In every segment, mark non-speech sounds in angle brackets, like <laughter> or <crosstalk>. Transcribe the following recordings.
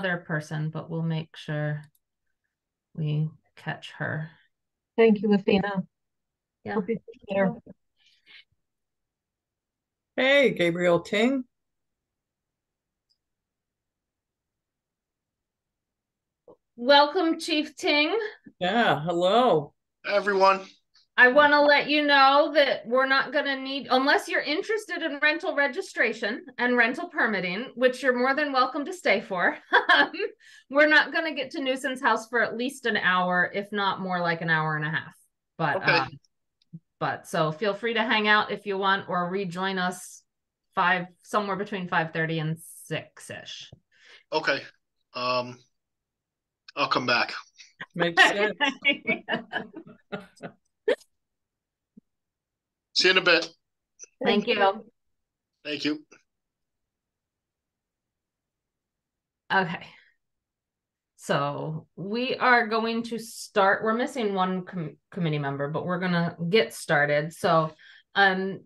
other person, but we'll make sure we catch her. Thank you, Athena. Yeah. Hope you. Hey, Gabriel Ting. Welcome, Chief Ting. Yeah, hello. everyone. I want to let you know that we're not going to need, unless you're interested in rental registration and rental permitting, which you're more than welcome to stay for. <laughs> we're not going to get to nuisance house for at least an hour, if not more like an hour and a half. But, Okay. um, but so feel free to hang out if you want or rejoin us five, somewhere between 5:30 and six ish. Okay. Um, I'll come back. Makes sense. <laughs> See you in a bit. Thank you. Thank you. Okay. So we are going to start. We're missing one com- committee member, but we're gonna get started. So, um,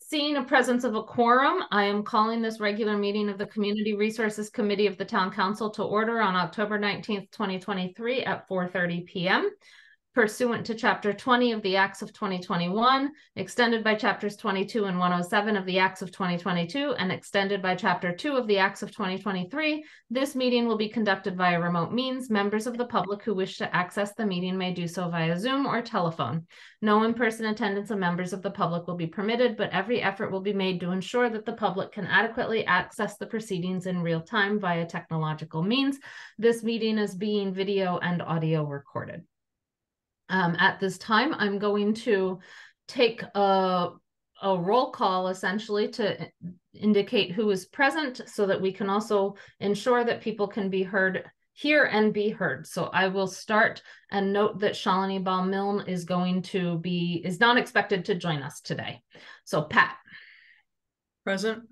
seeing a presence of a quorum, I am calling this regular meeting of the Community Resources Committee of the Town Council to order on October nineteenth, twenty twenty-three at four thirty PM pursuant to Chapter 20 of the Acts of 2021, extended by Chapters 22 and 107 of the Acts of 2022, and extended by Chapter 2 of the Acts of 2023. This meeting will be conducted via remote means. Members of the public who wish to access the meeting may do so via Zoom or telephone. No in-person attendance of members of the public will be permitted, but every effort will be made to ensure that the public can adequately access the proceedings in real time via technological means. This meeting is being video and audio recorded. Um, at this time, I'm going to take a, a roll call essentially to indicate who is present so that we can also ensure that people can be heard here and be heard. So I will start and note that Shalini Bahl-Milne is going to be, is not expected to join us today. So Pat, Present?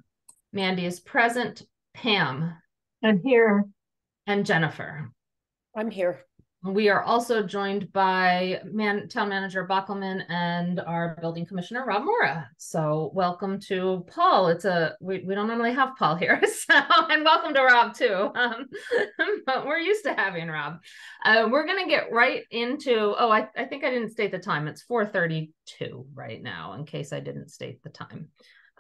Mandi is present, Pam, I'm here. and Jennifer. I'm here. We are also joined by man, town manager Bockelman and our building commissioner Rob Mora. So welcome to Paul. It's a, we, we don't normally have Paul here. <laughs> So, and welcome to Rob too. <laughs> Um, but we're used to having Rob. Uh, we're gonna get right into, oh, I, I think I didn't state the time. It's four thirty-two right now, in case I didn't state the time.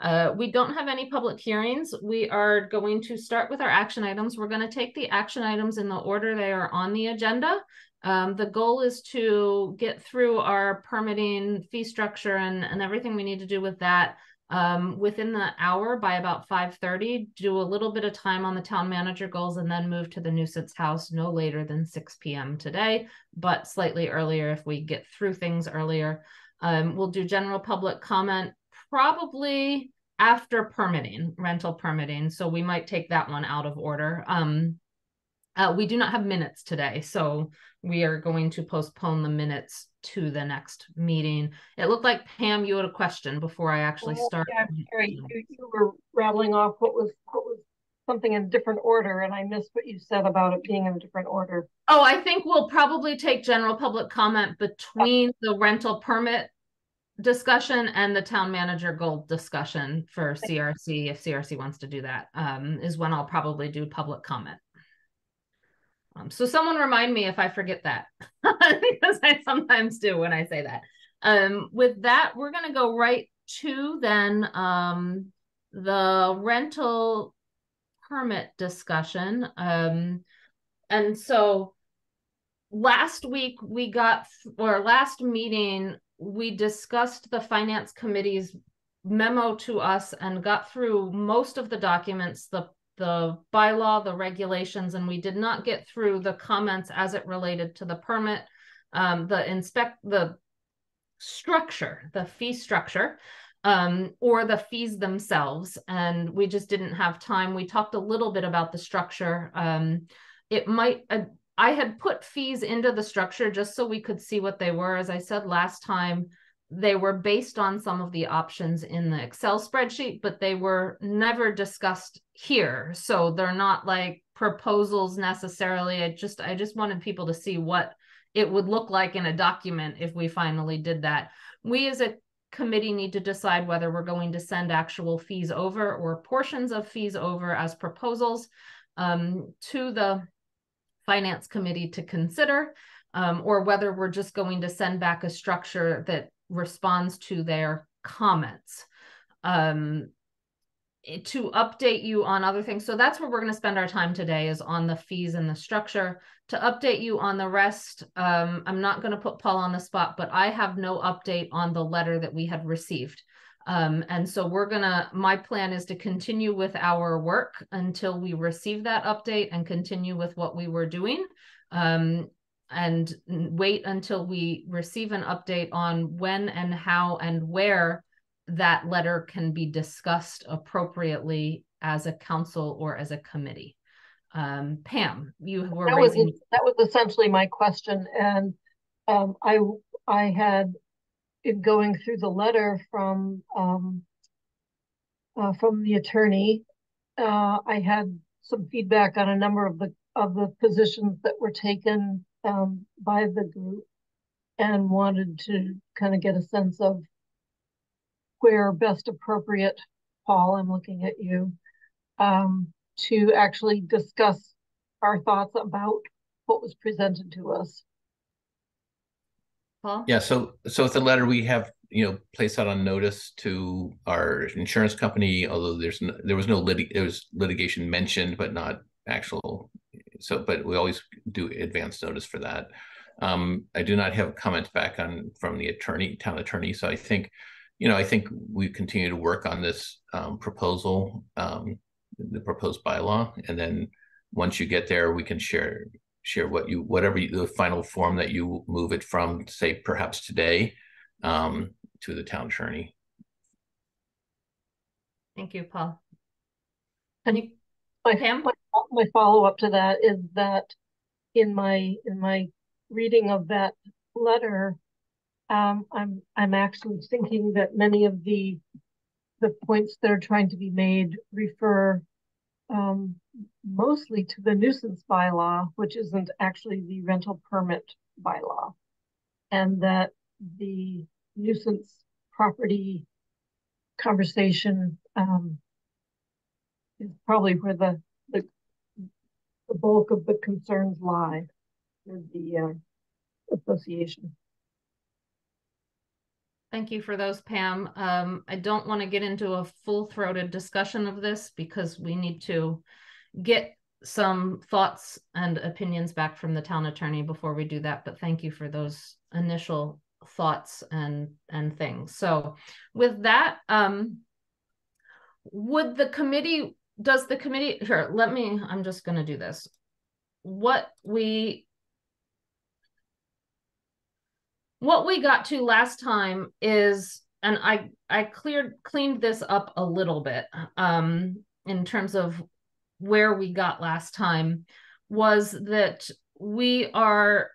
Uh, we don't have any public hearings. We are going to start with our action items. We're going to take the action items in the order they are on the agenda. Um, the goal is to get through our permitting fee structure and, and everything we need to do with that um, within the hour by about 5.30, do a little bit of time on the town manager goals and then move to the nuisance house no later than 6 p.m. today, but slightly earlier if we get through things earlier. Um, we'll do general public comment probably after permitting, rental permitting. So we might take that one out of order. Um, uh, we do not have minutes today, so we are going to postpone the minutes to the next meeting. It looked like Pam, you had a question before I actually Well, start. yeah, Carrie, you, you were rattling off what was, what was something in different order, and I missed what you said about it being in a different order. Oh, I think we'll probably take general public comment between the rental permit discussion and the town manager goal discussion for CRC, if CRC wants to do that, um, is when I'll probably do public comment. Um, so someone remind me if I forget that, <laughs> because I sometimes do when I say that. Um, with that, we're gonna go right to then, um, the rental permit discussion. Um, and so last week we got, or last meeting, we discussed the finance committee's memo to us and got through most of the documents, the the bylaw, the regulations, and we did not get through the comments as it related to the permit, um, the inspect, the structure, the fee structure, um, or the fees themselves. And we just didn't have time. We talked a little bit about the structure. Um, it might, uh, I had put fees into the structure just so we could see what they were. As I said last time, they were based on some of the options in the Excel spreadsheet, but they were never discussed here. So they're not like proposals necessarily. I just I just wanted people to see what it would look like in a document if we finally did that. We as a committee need to decide whether we're going to send actual fees over or portions of fees over as proposals. um, to the finance committee to consider, um, or whether we're just going to send back a structure that responds to their comments. Um, eh, to update you on other things. So that's where we're going to spend our time today is on the fees and the structure. To update you on the rest, um, I'm not going to put Paul on the spot, but I have no update on the letter that we had received. Um, and so we're gonna, my plan is to continue with our work until we receive that update and continue with what we were doing. Um, and wait until we receive an update on when and how and where that letter can be discussed appropriately as a council or as a committee. Um, Pam, you were That was, raising, that was essentially my question, and, um, I, I had, going through the letter from, um, uh, from the attorney, uh, I had some feedback on a number of the, of the positions that were taken, um, by the group and wanted to kind of get a sense of where best appropriate, Paul, I'm looking at you, um, to actually discuss our thoughts about what was presented to us. Paul? Yeah, so so with the letter we have, you know, placed out on notice to our insurance company, although there's no, there was no lit there was litigation mentioned, but not actual. So, but we always do advance notice for that. Um, I do not have comments back on from the attorney, town attorney. So I think, you know, I think we continue to work on this um, proposal, um, the proposed bylaw, and then once you get there, we can share share what you whatever you, the final form that you move it from, say perhaps today, um, to the town attorney. Thank you, Paul. And You- my, Pam? my, my follow-up to that is that in my, in my reading of that letter, um, I'm, I'm actually thinking that many of the, the points that are trying to be made refer um, mostly to the nuisance bylaw, which isn't actually the rental permit bylaw. And that the nuisance property conversation, um, is probably where the, the, the bulk of the concerns lie with the, uh, association. Thank you for those, Pam. Um, I don't want to get into a full-throated discussion of this because we need to get some thoughts and opinions back from the town attorney before we do that, but thank you for those initial thoughts and and things. So with that, um, would the committee, does the committee, here, let me, I'm just gonna do this. What we what we got to last time is and i i cleared cleaned this up a little bit um in terms of where we got last time was that we are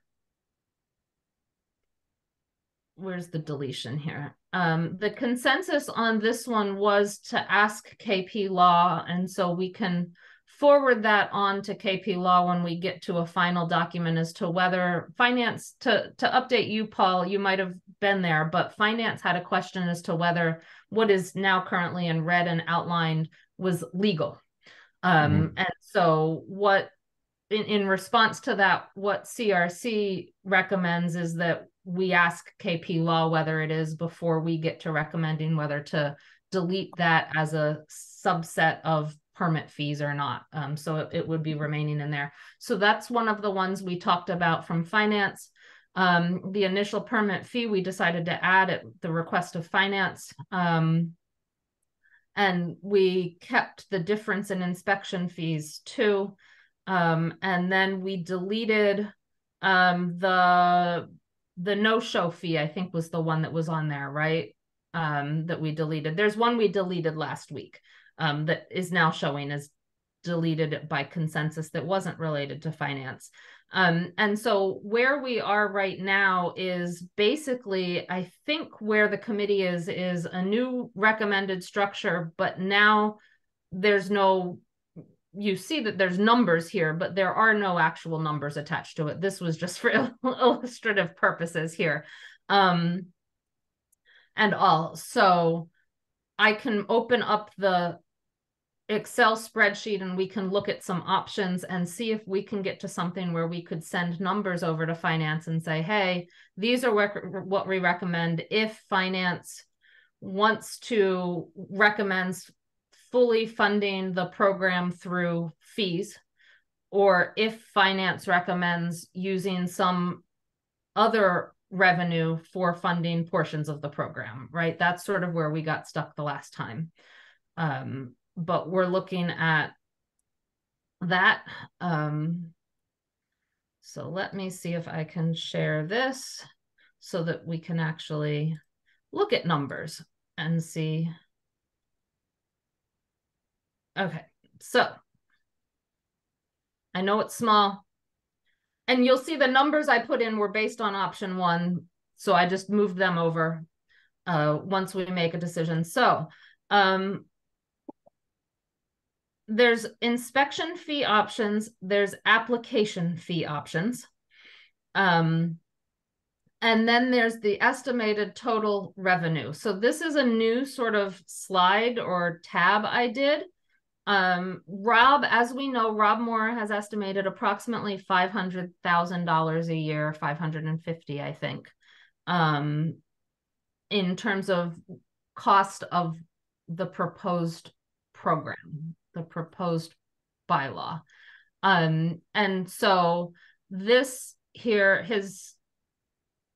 where's the deletion here um the consensus on this one was to ask kp law and so we can forward that on to KP Law when we get to a final document as to whether finance to to update you, Paul. You might have been there, but finance had a question as to whether what is now currently in red and outlined was legal. Um, Mhm. And so, what in in response to that, what CRC recommends is that we ask KP Law whether it is before we get to recommending whether to delete that as a subset of permit fees or not. Um, so it, it would be remaining in there. So that's one of the ones we talked about from finance. Um, the initial permit fee, we decided to add at the request of finance. Um, and we kept the difference in inspection fees too. Um, and then we deleted um, the the no-show fee, I think was the one that was on there, right? Um, that we deleted. There's one we deleted last week um, that is now showing as deleted by consensus that wasn't related to finance. Um, and so where we are right now is basically, I think where the committee is, is a new recommended structure, but now there's no, you see that there's numbers here, but there are no actual numbers attached to it. This was just for <laughs> illustrative purposes here. Um, and all. So I can open up the Excel spreadsheet and we can look at some options and see if we can get to something where we could send numbers over to finance and say, hey, these are what, we recommend if finance wants to recommends fully funding the program through fees or if finance recommends using some other revenue for funding portions of the program, right? That's sort of where we got stuck the last time. Um, but we're looking at that. Um, so let me see if I can share this so that we can actually look at numbers and see. Okay, so I know it's small. And you'll see the numbers I put in were based on option one. So I just moved them over uh, once we make a decision. So um, there's inspection fee options, there's application fee options. Um, and then there's the estimated total revenue. So this is a new sort of slide or tab I did. Um, Rob, as we know, Rob Mora has estimated approximately five hundred thousand dollars a year, five hundred and fifty, I think, um, in terms of cost of the proposed program, the proposed bylaw. Um, and so this here, his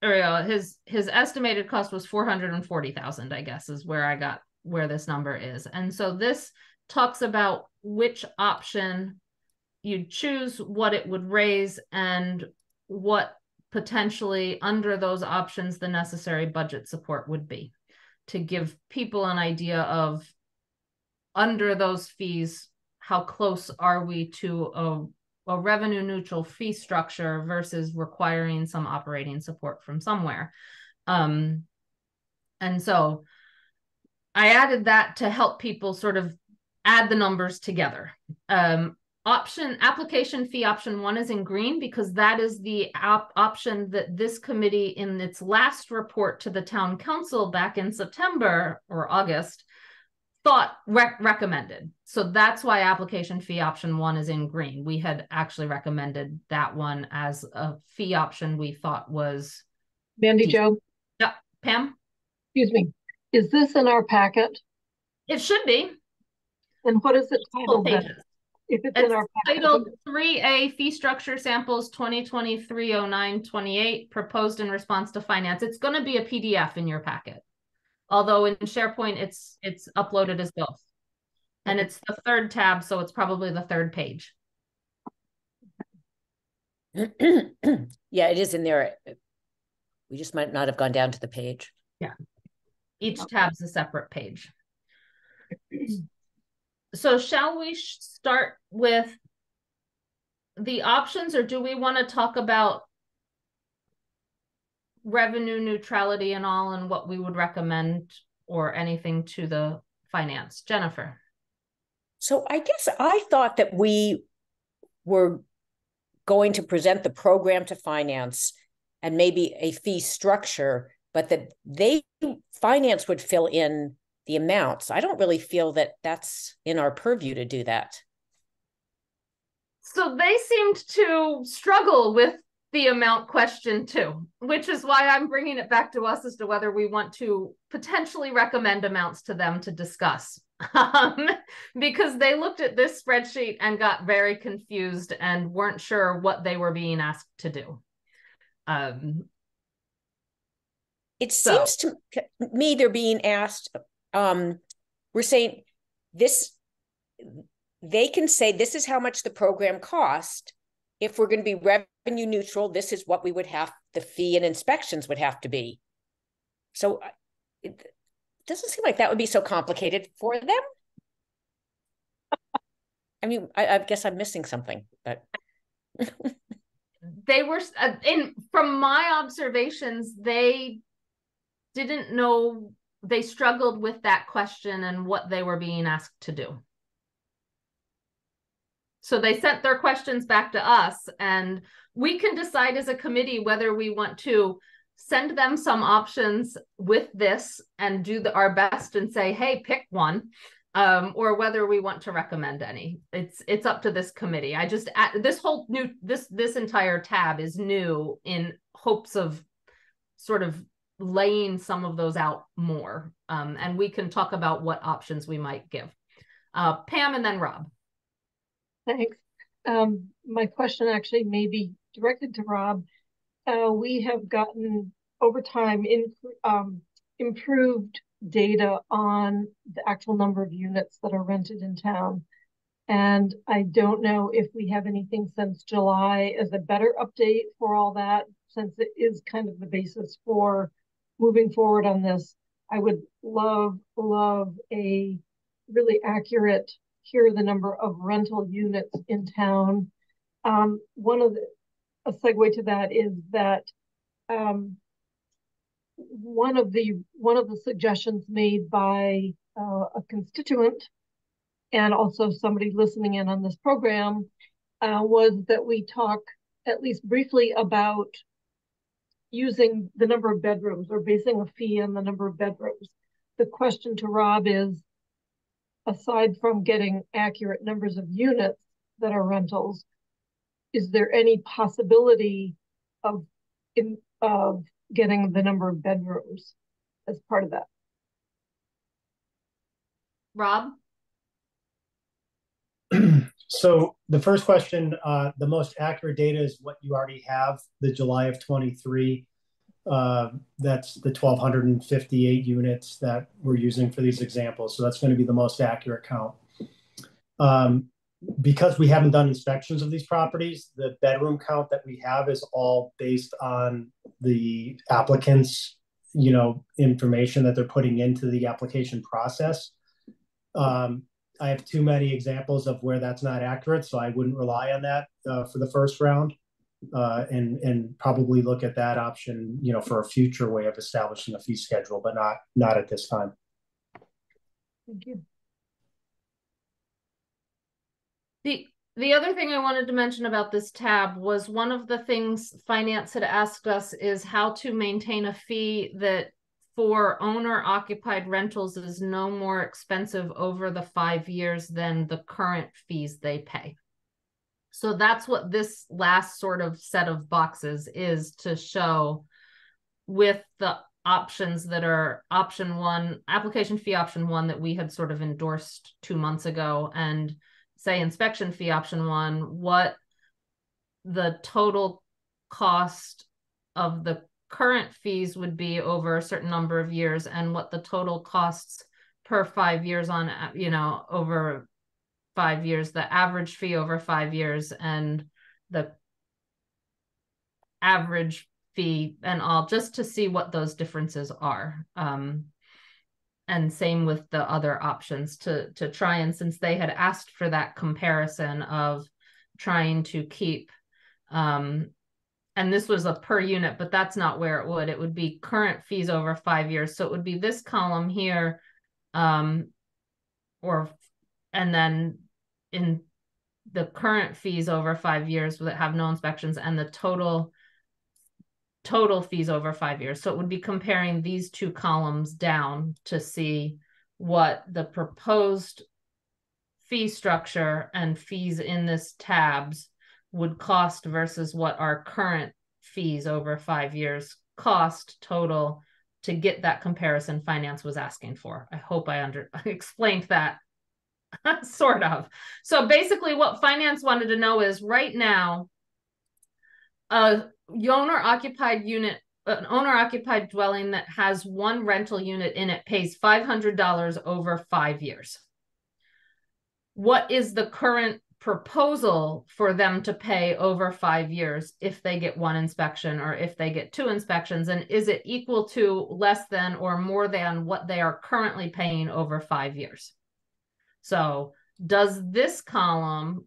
uh, his his estimated cost was 440,000 I guess is where I got where this number is. And so this talks about which option you'd choose, what it would raise and what potentially under those options the necessary budget support would be to give people an idea of under those fees how close are we to a a revenue neutral fee structure versus requiring some operating support from somewhere. Um, and so I added that to help people sort of add the numbers together. Um, option application fee option one is in green because that is the op option that this committee in its last report to the town council back in September or August thought rec recommended. So that's why application fee option one is in green. We had actually recommended that one as a fee option we thought was. Mandi Jo, Yeah, Pam? excuse me, is this in our packet? It should be. And what is it titled? If it's in our packet, titled three A fee structure samples 2023 09 28 proposed in response to finance. It's gonna be a PDF in your packet. Although in SharePoint, it's it's uploaded as both. And it's the third tab, so it's probably the third page. <clears throat> Yeah, it is in there. We just might not have gone down to the page. Yeah. Each tab's a separate page. <clears throat> So shall we start with the options or do we want to talk about revenue neutrality and all and what we would recommend or anything to the finance? Jennifer? So I guess I thought that we were going to present the program to finance and maybe a fee structure, but that they finance would fill in the amounts. I don't really feel that that's in our purview to do that. So they seemed to struggle with the amount question too, which is why I'm bringing it back to us as to whether we want to potentially recommend amounts to them to discuss. <laughs> Um, because they looked at this spreadsheet and got very confused and weren't sure what they were being asked to do. Um, It So- seems to me they're being asked, um, we're saying this, they can say this is how much the program cost. If we're going to be revenue neutral, this is what we would have, the fee and inspections would have to be. So it doesn't seem like that would be so complicated for them. I mean, I, I guess I'm missing something, but they were uh, in from my observations they didn't know they struggled with that question and what they were being asked to do so they sent their questions back to us and we can decide as a committee whether we want to send them some options with this and do the, our best and say hey pick one um, or whether we want to recommend any. It's it's up to this committee. I just this whole new this this entire tab is new in hopes of sort of laying some of those out more, um, and we can talk about what options we might give. Uh, Pam and then Rob. Thanks. Um, my question actually may be directed to Rob. Uh, we have gotten over time in, um, improved data on the actual number of units that are rented in town. And I don't know if we have anything since July as a better update for all that, since it is kind of the basis for moving forward on this. I would love, love a really accurate, here the number of rental units in town. Um, one of the, a segue to that is that um, one of the one of the suggestions made by uh, a constituent and also somebody listening in on this program uh, was that we talk at least briefly about using the number of bedrooms or basing a fee on the number of bedrooms. The question to Rob is, aside from getting accurate numbers of units that are rentals, is there any possibility of in, of getting the number of bedrooms as part of that. Rob? <clears throat> so the first question, uh, the most accurate data is what you already have, the July of 23. Uh, that's the 1,258 units that we're using for these examples. So that's going to be the most accurate count. Um, because we haven't done inspections of these properties, the bedroom count that we have is all based on the applicants, you know, information that they're putting into the application process. Um, I have too many examples of where that's not accurate, so I wouldn't rely on that uh, for the first round, uh, and and probably look at that option, you know, for a future way of establishing a fee schedule, but not not at this time. Thank you. The the other thing I wanted to mention about this tab was one of the things finance had asked us is how to maintain a fee that for owner occupied rentals is no more expensive over the five years than the current fees they pay. So that's what this last sort of set of boxes is to show with the options that are option one, application fee option one that we had sort of endorsed two months ago and say inspection fee option one, what the total cost of the current fees would be over a certain number of years and what the total costs per five years on you know over five years the average fee over five years and the average fee and all just to see what those differences are. Um, and same with the other options to to try and since they had asked for that comparison of trying to keep um and this was a per unit but that's not where it would. It would be current fees over 5 years. So it would be this column here um or and then in the current fees over 5 years that have no inspections and the total total fees over five years. So it would be comparing these two columns down to see what the proposed fee structure and fees in this tabs would cost versus what our current fees over five years cost total to get that comparison finance was asking for. I hope I under <laughs> I explained that <laughs> sort of. So basically what finance wanted to know is right now a owner occupied unit an owner occupied dwelling that has one rental unit in it pays $500 over 5 years. What is the current proposal for them to pay over 5 years if they get one inspection or if they get two inspections and is it equal to less than or more than what they are currently paying over 5 years? So, does this column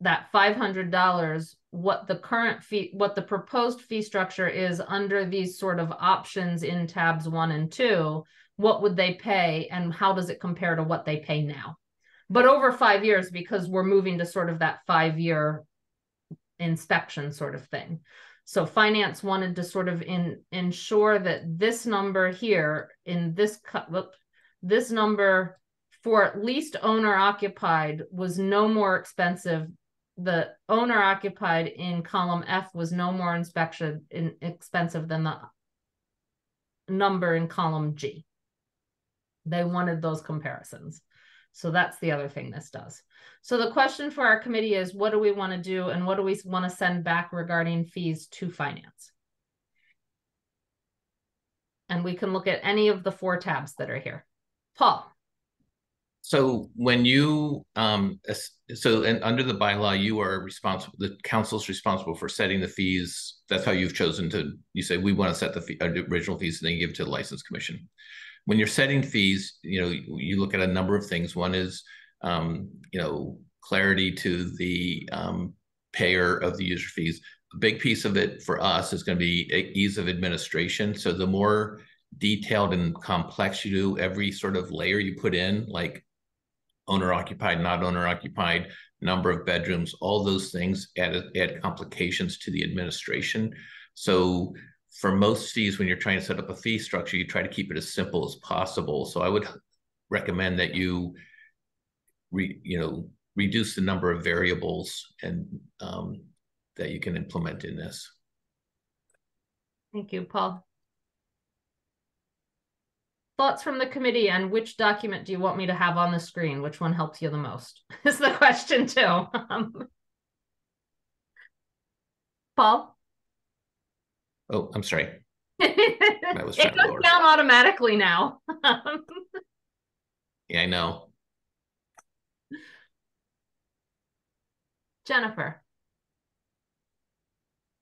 that $500 what the current fee what the proposed fee structure is under these sort of options in tabs 1 and 2 what would they pay and how does it compare to what they pay now? But over 5 years because we're moving to sort of that 5 year inspection sort of thing. So finance wanted to sort of in, ensure that this number here in this cut, this number for least owner occupied was no more expensive. The owner occupied in column F was no more inspection in expensive than the number in column G. They wanted those comparisons. So that's the other thing this does. So the question for our committee is what do we want to do and what do we want to send back regarding fees to finance? And we can look at any of the four tabs that are here. Paul. So when you um so and under the bylaw, you are responsible. The council's responsible for setting the fees. That's how you've chosen to. You say we want to set the fee, uh, original fees, and then give it to the license commission. When you're setting fees, you know you look at a number of things. One is um, you know clarity to the um, payer of the user fees. A big piece of it for us is going to be ease of administration. So the more detailed and complex you do, every sort of layer you put in, like owner occupied, not owner occupied, number of bedrooms, all those things add add complications to the administration. So for most fees, when you're trying to set up a fee structure, you try to keep it as simple as possible. So I would recommend that you re, you know reduce the number of variables and um, that you can implement in this. Thank you, Paul. Thoughts from the committee and which document do you want me to have on the screen? Which one helps you the most? <laughs> Is the question too. Um, Paul? Oh, I'm sorry. <laughs> it goes down automatically now. <laughs> yeah, I know. Jennifer.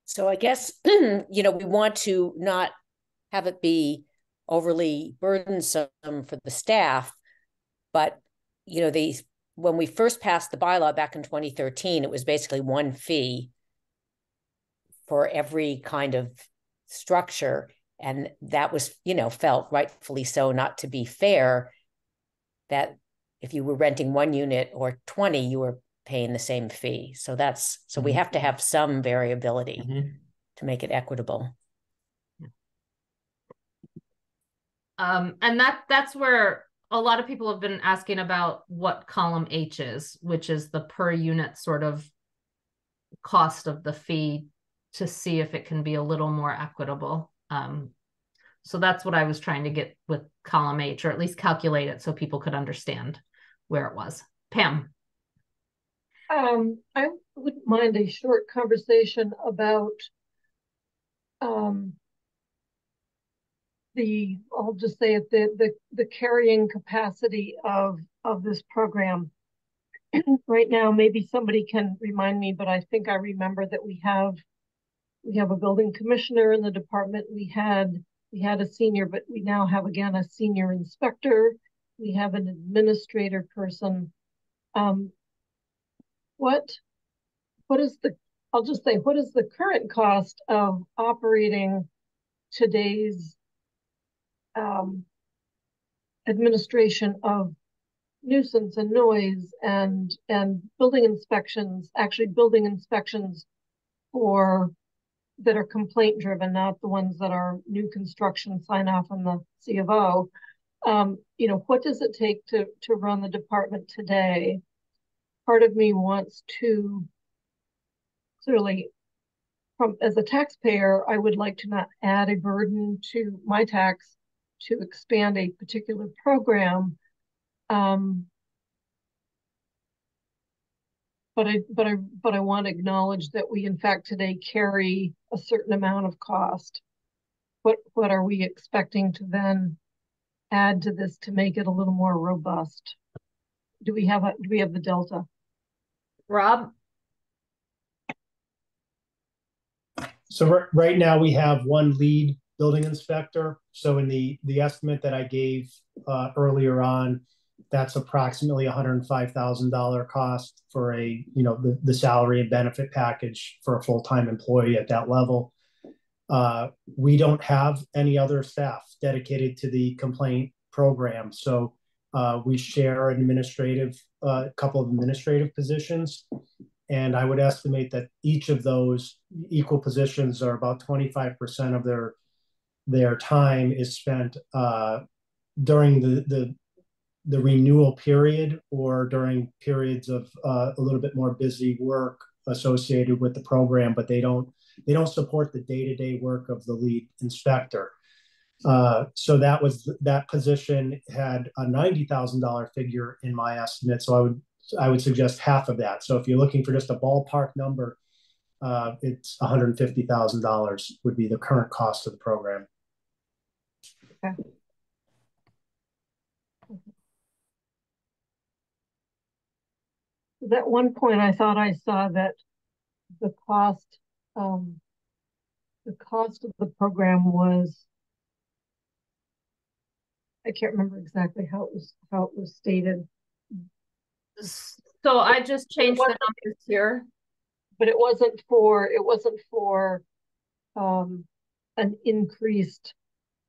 So I guess, <clears throat> you know, we want to not have it be overly burdensome for the staff. But, you know, they when we first passed the bylaw back in 2013, it was basically one fee for every kind of structure. And that was, you know, felt rightfully so not to be fair that if you were renting one unit or 20, you were paying the same fee. So that's so we mm-hmm. have to have some variability mm-hmm. to make it equitable. Um, and that that's where a lot of people have been asking about what column H is, which is the per unit sort of cost of the fee to see if it can be a little more equitable. Um, so that's what I was trying to get with column H, or at least calculate it so people could understand where it was. Pam. Um, I wouldn't mind a short conversation about um, the I'll just say it the the the carrying capacity of of this program. <clears throat> right now, maybe somebody can remind me, but I think I remember that we have we have a building commissioner in the department. We had we had a senior, but we now have again a senior inspector. We have an administrator person. Um, what what is the I'll just say what is the current cost of operating today's um, administration of nuisance and noise and and building inspections actually building inspections for that are complaint driven not the ones that are new construction sign off on the C of O. Um, you know what does it take to to run the department today? Part of me wants to clearly from as a taxpayer i would like to not add a burden to my tax to expand a particular program. Um, but I but I but I want to acknowledge that we in fact today carry a certain amount of cost. What what are we expecting to then add to this to make it a little more robust? Do we have a do we have the delta? Rob? So right now we have one lead building inspector. So in the the estimate that I gave uh, earlier on, that's approximately $105,000 cost for a you know the, the salary and benefit package for a full time employee at that level. Uh, we don't have any other staff dedicated to the complaint program, so uh, we share administrative, a uh, couple of administrative positions, and I would estimate that each of those equal positions are about 25% of their their time is spent uh, during the, the the renewal period or during periods of uh, a little bit more busy work associated with the program, but they don't they don't support the day-to-day work of the lead inspector. Uh, so that was that position had a ninety thousand dollar figure in my estimate. So I would I would suggest half of that. So if you're looking for just a ballpark number, uh, it's one hundred fifty thousand dollars would be the current cost of the program. Okay. At one point, I thought I saw that the cost, um, the cost of the program was, I can't remember exactly how it was, how it was stated, So I just changed the numbers here. but it wasn't for, it wasn't for, um, an increased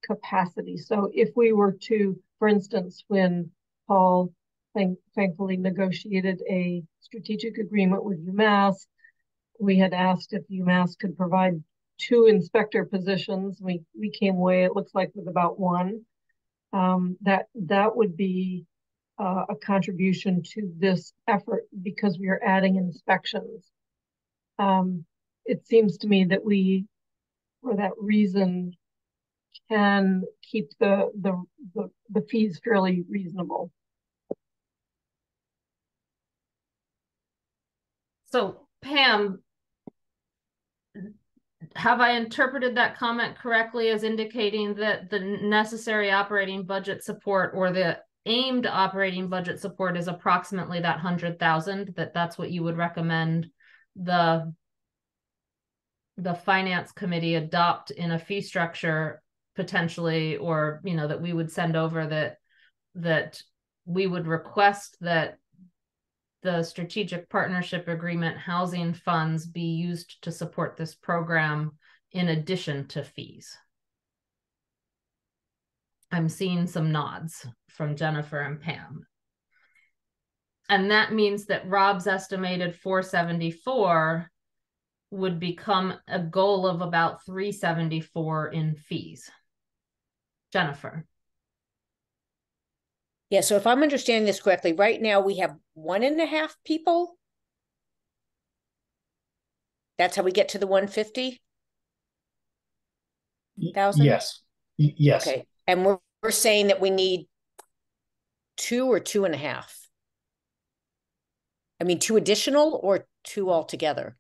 capacity. So if we were to, for instance, when Paul thank, thankfully negotiated a strategic agreement with UMass, we had asked if UMass could provide two inspector positions. We, we came away, it looks like with about one. Um, that, that would be uh, a contribution to this effort because we are adding inspections. Um, it seems to me that we, for that reason, can keep the, the, the, the fees fairly reasonable. So Pam, have I interpreted that comment correctly as indicating that the necessary operating budget support or the aimed operating budget support is approximately that hundred thousand, that that's what you would recommend the the finance committee adopt in a fee structure potentially, or, you know, that we would send over that that we would request that the strategic partnership agreement housing funds be used to support this program in addition to fees. I'm seeing some nods from Jennifer and Pam. And that means that Rob's estimated 474 would become a goal of about 374 in fees. Jennifer. Yeah, so if I'm understanding this correctly, right now we have one and a half people. That's how we get to the one fifty? Thousand? Yes, yes. Okay, and we're, we're saying that we need two or two and a half? I mean, two additional or two altogether?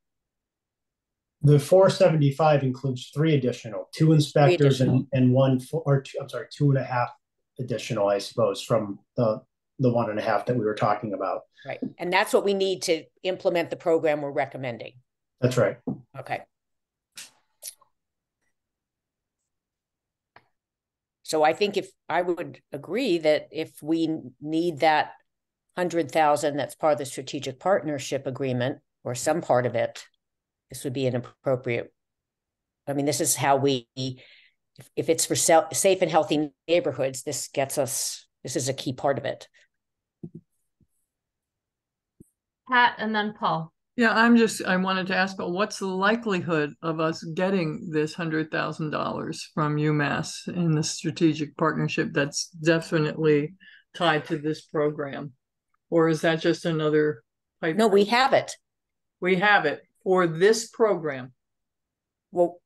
The four seventy-five includes three additional, two inspectors and, additional. and one, fo- or two, I'm sorry, two and a half additional, I suppose, from the, the one and a half that we were talking about. Right, and that's what we need to implement the program we're recommending. That's right. Okay. So I think if, I would agree that if we need that hundred thousand that's part of the strategic partnership agreement or some part of it, this would be an appropriate. I mean, this is how we, if, if it's for sel- safe and healthy neighborhoods, this gets us, this is a key part of it. Pat and then Paul. Yeah, I'm just, I wanted to ask, but what's the likelihood of us getting this hundred thousand dollars from UMass in the strategic partnership that's definitely tied to this program? Or is that just another? pipe No, we have it. We have it for this program. Well,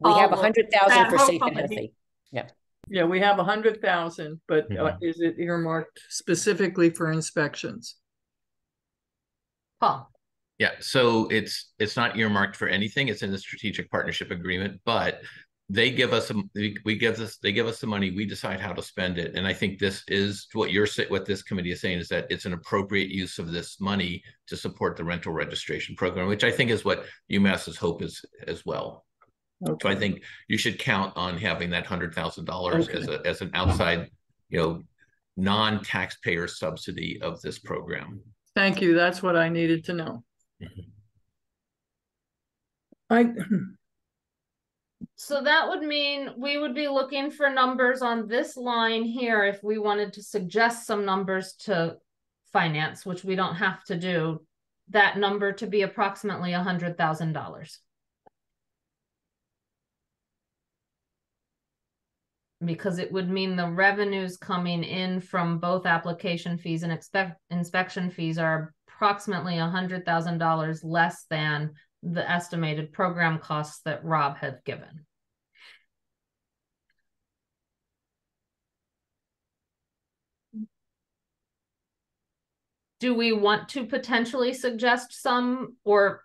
we have a hundred thousand for safe and healthy. Yeah, Yeah, we have a hundred thousand, but uh, Mhm. is it earmarked specifically for inspections? Paul. Yeah, so it's it's not earmarked for anything. It's in the strategic partnership agreement, but they give us some we we give us they give us the money, we decide how to spend it. And I think this is what you're sa- what this committee is saying is that it's an appropriate use of this money to support the rental registration program, which I think is what UMass's hope is as well. So I think you should count on having that hundred thousand dollars as a as an outside, you know, non-taxpayer subsidy of this program. Thank you. That's what I needed to know. Mm-hmm. I, So that would mean we would be looking for numbers on this line here if we wanted to suggest some numbers to finance, which we don't have to do. That number to be approximately a hundred thousand dollars. because it would mean the revenues coming in from both application fees and expect inspection fees are approximately a hundred thousand dollars less than the estimated program costs that Rob had given. Do we want to potentially suggest some or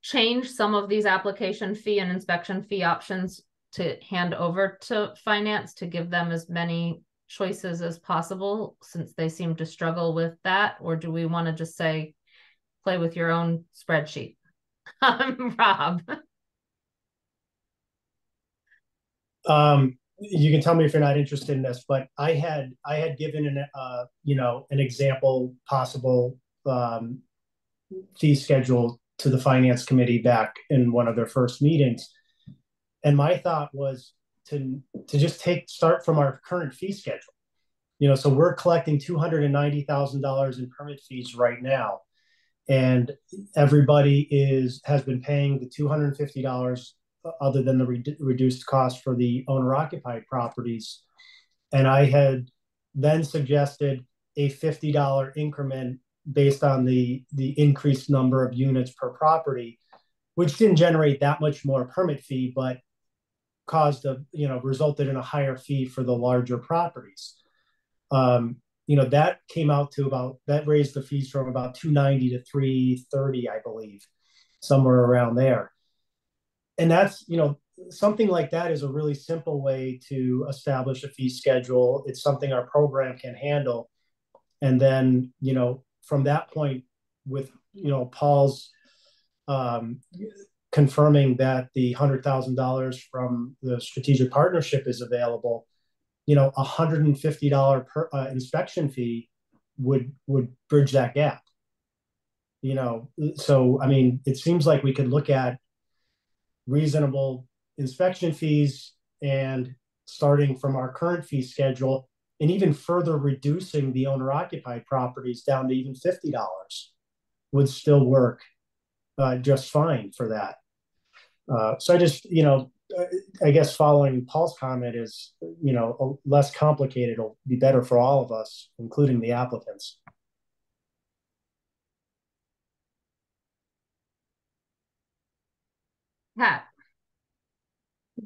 change some of these application fee and inspection fee options to hand over to finance to give them as many choices as possible since they seem to struggle with that? Or do we want to just say, play with your own spreadsheet? <laughs> Um, Rob. Um, you can tell me if you're not interested in this, but I had I had given an uh, you know an example possible um, fee schedule to the finance committee back in one of their first meetings, and my thought was to to just take start from our current fee schedule. You know, so we're collecting two hundred and ninety thousand dollars in permit fees right now, and everybody is has been paying the two hundred and fifty dollars other than the re- reduced cost for the owner occupied properties. And I had then suggested a $50 increment based on the, the increased number of units per property, which didn't generate that much more permit fee, but caused a, you know, resulted in a higher fee for the larger properties. Um, you know, that came out to about, that raised the fees from about 290 to 330, I believe, somewhere around there. And that's you know something like that is a really simple way to establish a fee schedule. It's something our program can handle. And then you know from that point with you know paul's um, confirming that the hundred thousand dollars from the strategic partnership is available you know a hundred and fifty dollar per uh, inspection fee would would bridge that gap you know so i mean it seems like we could look at reasonable inspection fees and starting from our current fee schedule and even further reducing the owner occupied properties down to even $50 would still work uh, just fine for that. Uh, so I just, you know, I guess following Paul's comment is, you know, less complicated will be better for all of us, including the applicants. Pat.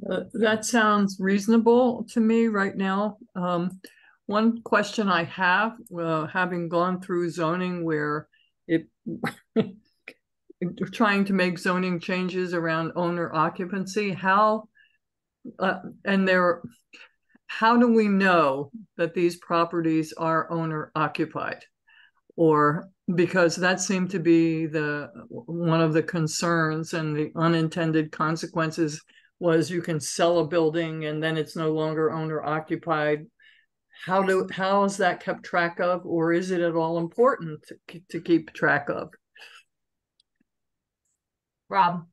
Uh, that sounds reasonable to me right now. Um, one question I have, uh, having gone through zoning where it <laughs> trying to make zoning changes around owner occupancy, how uh, and there, how do we know that these properties are owner occupied? Or because that seemed to be the one of the concerns and the unintended consequences was you can sell a building and then it's no longer owner occupied how do how is that kept track of or is it at all important to, to keep track of rob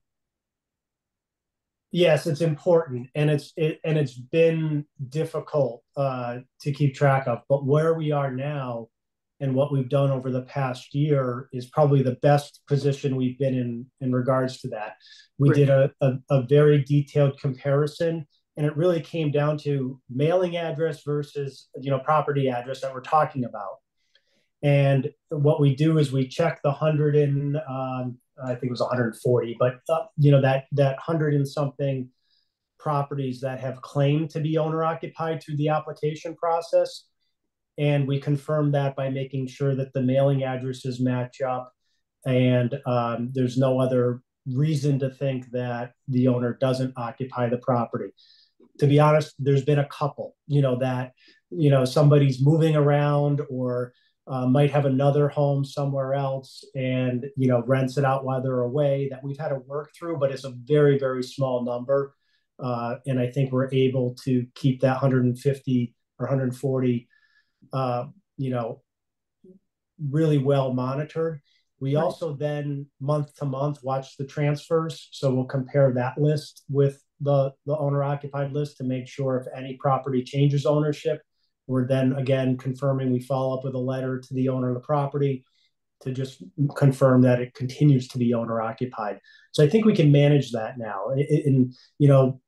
yes it's important and it's it, and it's been difficult uh, to keep track of but where we are now and what we've done over the past year is probably the best position we've been in in regards to that. We did a, a, a, very detailed comparison and it really came down to mailing address versus you know property address that we're talking about. And what we do is we check the hundred and um, I think it was 140, but uh, you know that that hundred and something properties that have claimed to be owner occupied through the application process and we confirm that by making sure that the mailing addresses match up and um, there's no other reason to think that the owner doesn't occupy the property. To be honest, there's been a couple, you know, that, you know, somebody's moving around or uh, might have another home somewhere else and, you know, rents it out while they're away that we've had to work through, but it's a very, very small number. Uh, and I think we're able to keep that 150 or 140 uh, you know, really well monitored. We right. also then month to month watch the transfers. So we'll compare that list with the, the owner occupied list to make sure if any property changes ownership, we're then again confirming we follow up with a letter to the owner of the property to just confirm that it continues to be owner occupied. So I think we can manage that now. And, you know,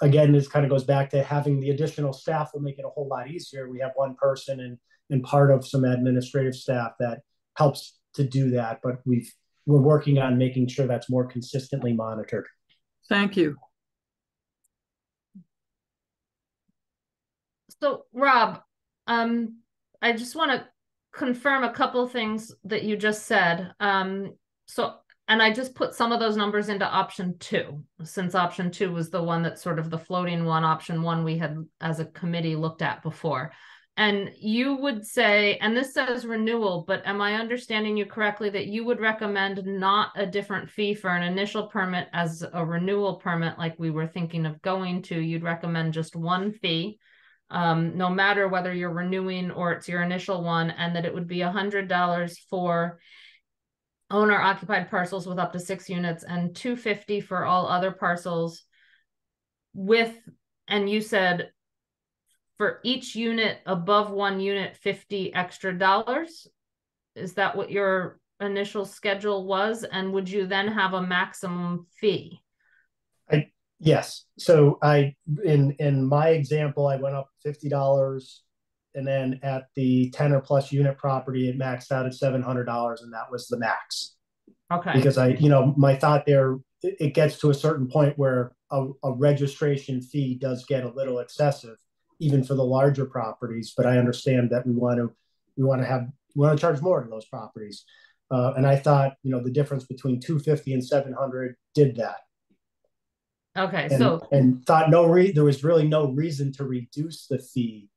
again, this kind of goes back to having the additional staff will make it a whole lot easier. We have one person and and part of some administrative staff that helps to do that, but we've we're working on making sure that's more consistently monitored. Thank you. So Rob, um, I just want to confirm a couple things that you just said. Um, so, and I just put some of those numbers into option two, since option two was the one that's sort of the floating one. Option one we had as a committee looked at before. And you would say, and this says renewal, but am I understanding you correctly that you would recommend not a different fee for an initial permit as a renewal permit, like we were thinking of going to? You'd recommend just one fee um, no matter whether you're renewing or it's your initial one, and that it would be hundred dollars for owner occupied parcels with up to six units and 250 for all other parcels with and you said for each unit above one unit 50 extra dollars? Is that what your initial schedule was? And would you then have a maximum fee Yes. So I in in my example, I went up fifty dollars, and then at the ten or plus unit property, it maxed out at seven hundred dollars, and that was the max. okay Because I, you know, my thought there, it, it gets to a certain point where a, a registration fee does get a little excessive, even for the larger properties. But I understand that we want to we want to have we want to charge more to those properties. Uh, and I thought, you know, the difference between 250 and 700 did that okay and, so and thought no re- there was really no reason to reduce the fee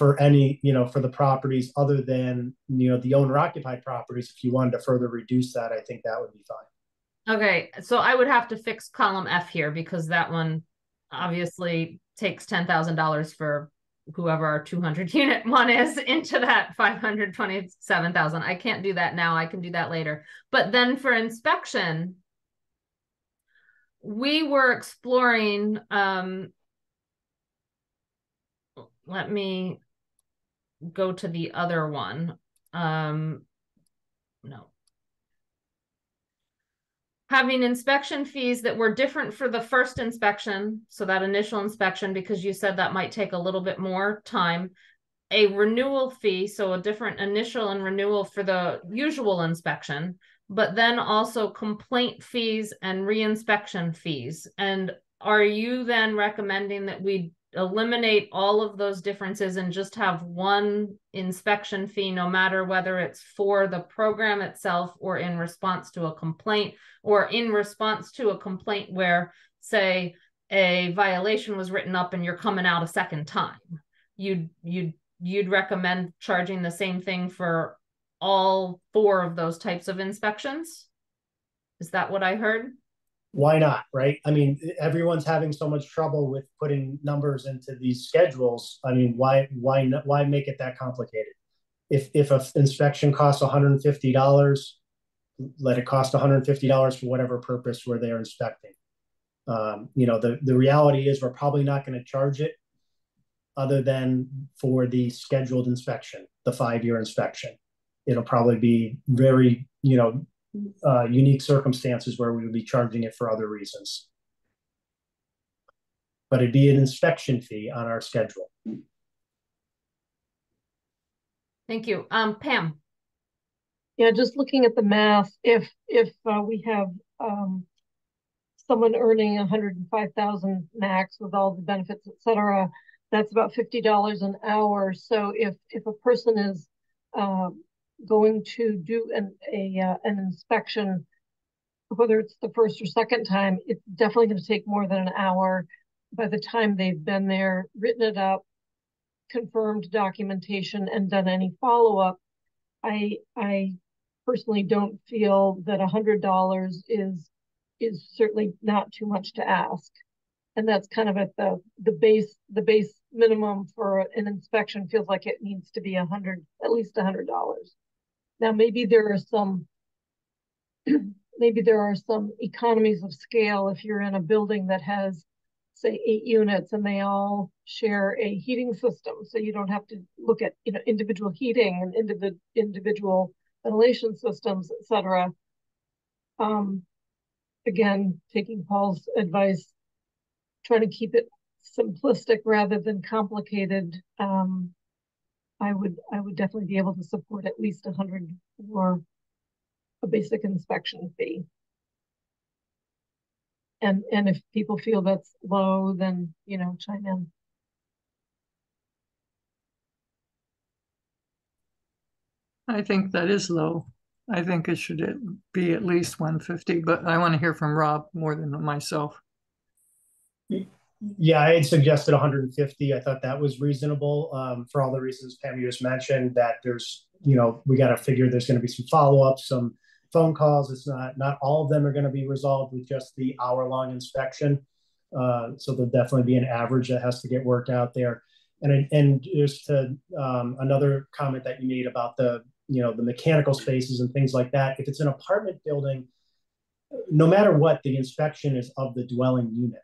for any you know for the properties other than you know the owner occupied properties. If you wanted to further reduce that i think that would be fine. Okay so i would have to fix column f here because that one obviously takes $10000 for whoever our 200 <laughs> unit one is into that 527000 i can't do that now. I can do that later. But then for inspection we were exploring um let me go to the other one. Um no. Having inspection fees that were different for the first inspection so that initial inspection because you said that might take a little bit more time. A renewal fee so a different initial and renewal for the usual inspection but then also complaint fees and reinspection fees. And are you then recommending that we eliminate all of those differences and just have one inspection fee, no matter whether it's for the program itself or in response to a complaint or in response to a complaint where, say, a violation was written up and you're coming out a second time? You'd you'd you'd recommend charging the same thing for all four of those types of inspections? Is that what I heard? why not right? I mean everyone's having so much trouble with putting numbers into these schedules. I mean why why why make it that complicated? If if an inspection costs $150 let it cost $150 for whatever purpose where they're inspecting. Um, you know the the reality is we're probably not going to charge it other than for the scheduled inspection the five year inspection it'll probably be very, you know, uh, unique circumstances where we would be charging it for other reasons. But it'd be an inspection fee on our schedule. Thank you. Um, Pam. Yeah, just looking at the math, if if uh, we have um, someone earning 105,000 max with all the benefits, et cetera, that's about $50 an hour. So if if a person is um, going to do an a uh, an inspection, whether it's the first or second time, it's definitely going to take more than an hour. By the time they've been there, written it up, confirmed documentation, and done any follow up, I I personally don't feel that a hundred dollars is is certainly not too much to ask and that's kind of at the the base the base minimum for an inspection feels like it needs to be a hundred at least a hundred dollars now, maybe there are some, <clears throat> maybe there are some economies of scale if you're in a building that has, say, eight units and they all share a heating system. So you don't have to look at, you know, individual heating and individual individual ventilation systems, et cetera. Um, again, taking Paul's advice, trying to keep it simplistic rather than complicated, um, I would, I would definitely be able to support at least a hundred for a basic inspection fee. And, and if people feel that's low, then, you know, chime in. I think that is low. I think it should be at least one fifty, but I want to hear from Rob more than myself. Mm. Yeah, I had suggested hundred and fifty. I thought that was reasonable, um, for all the reasons Pam you just mentioned, that there's, you know, we gotta figure there's gonna be some follow-up, some phone calls. It's not, not all of them are gonna be resolved with just the hour-long inspection. Uh, so there'll definitely be an average that has to get worked out there. And, and just to, um, another comment that you made about the, you know, the mechanical spaces and things like that, if it's an apartment building, no matter what, the inspection is of the dwelling unit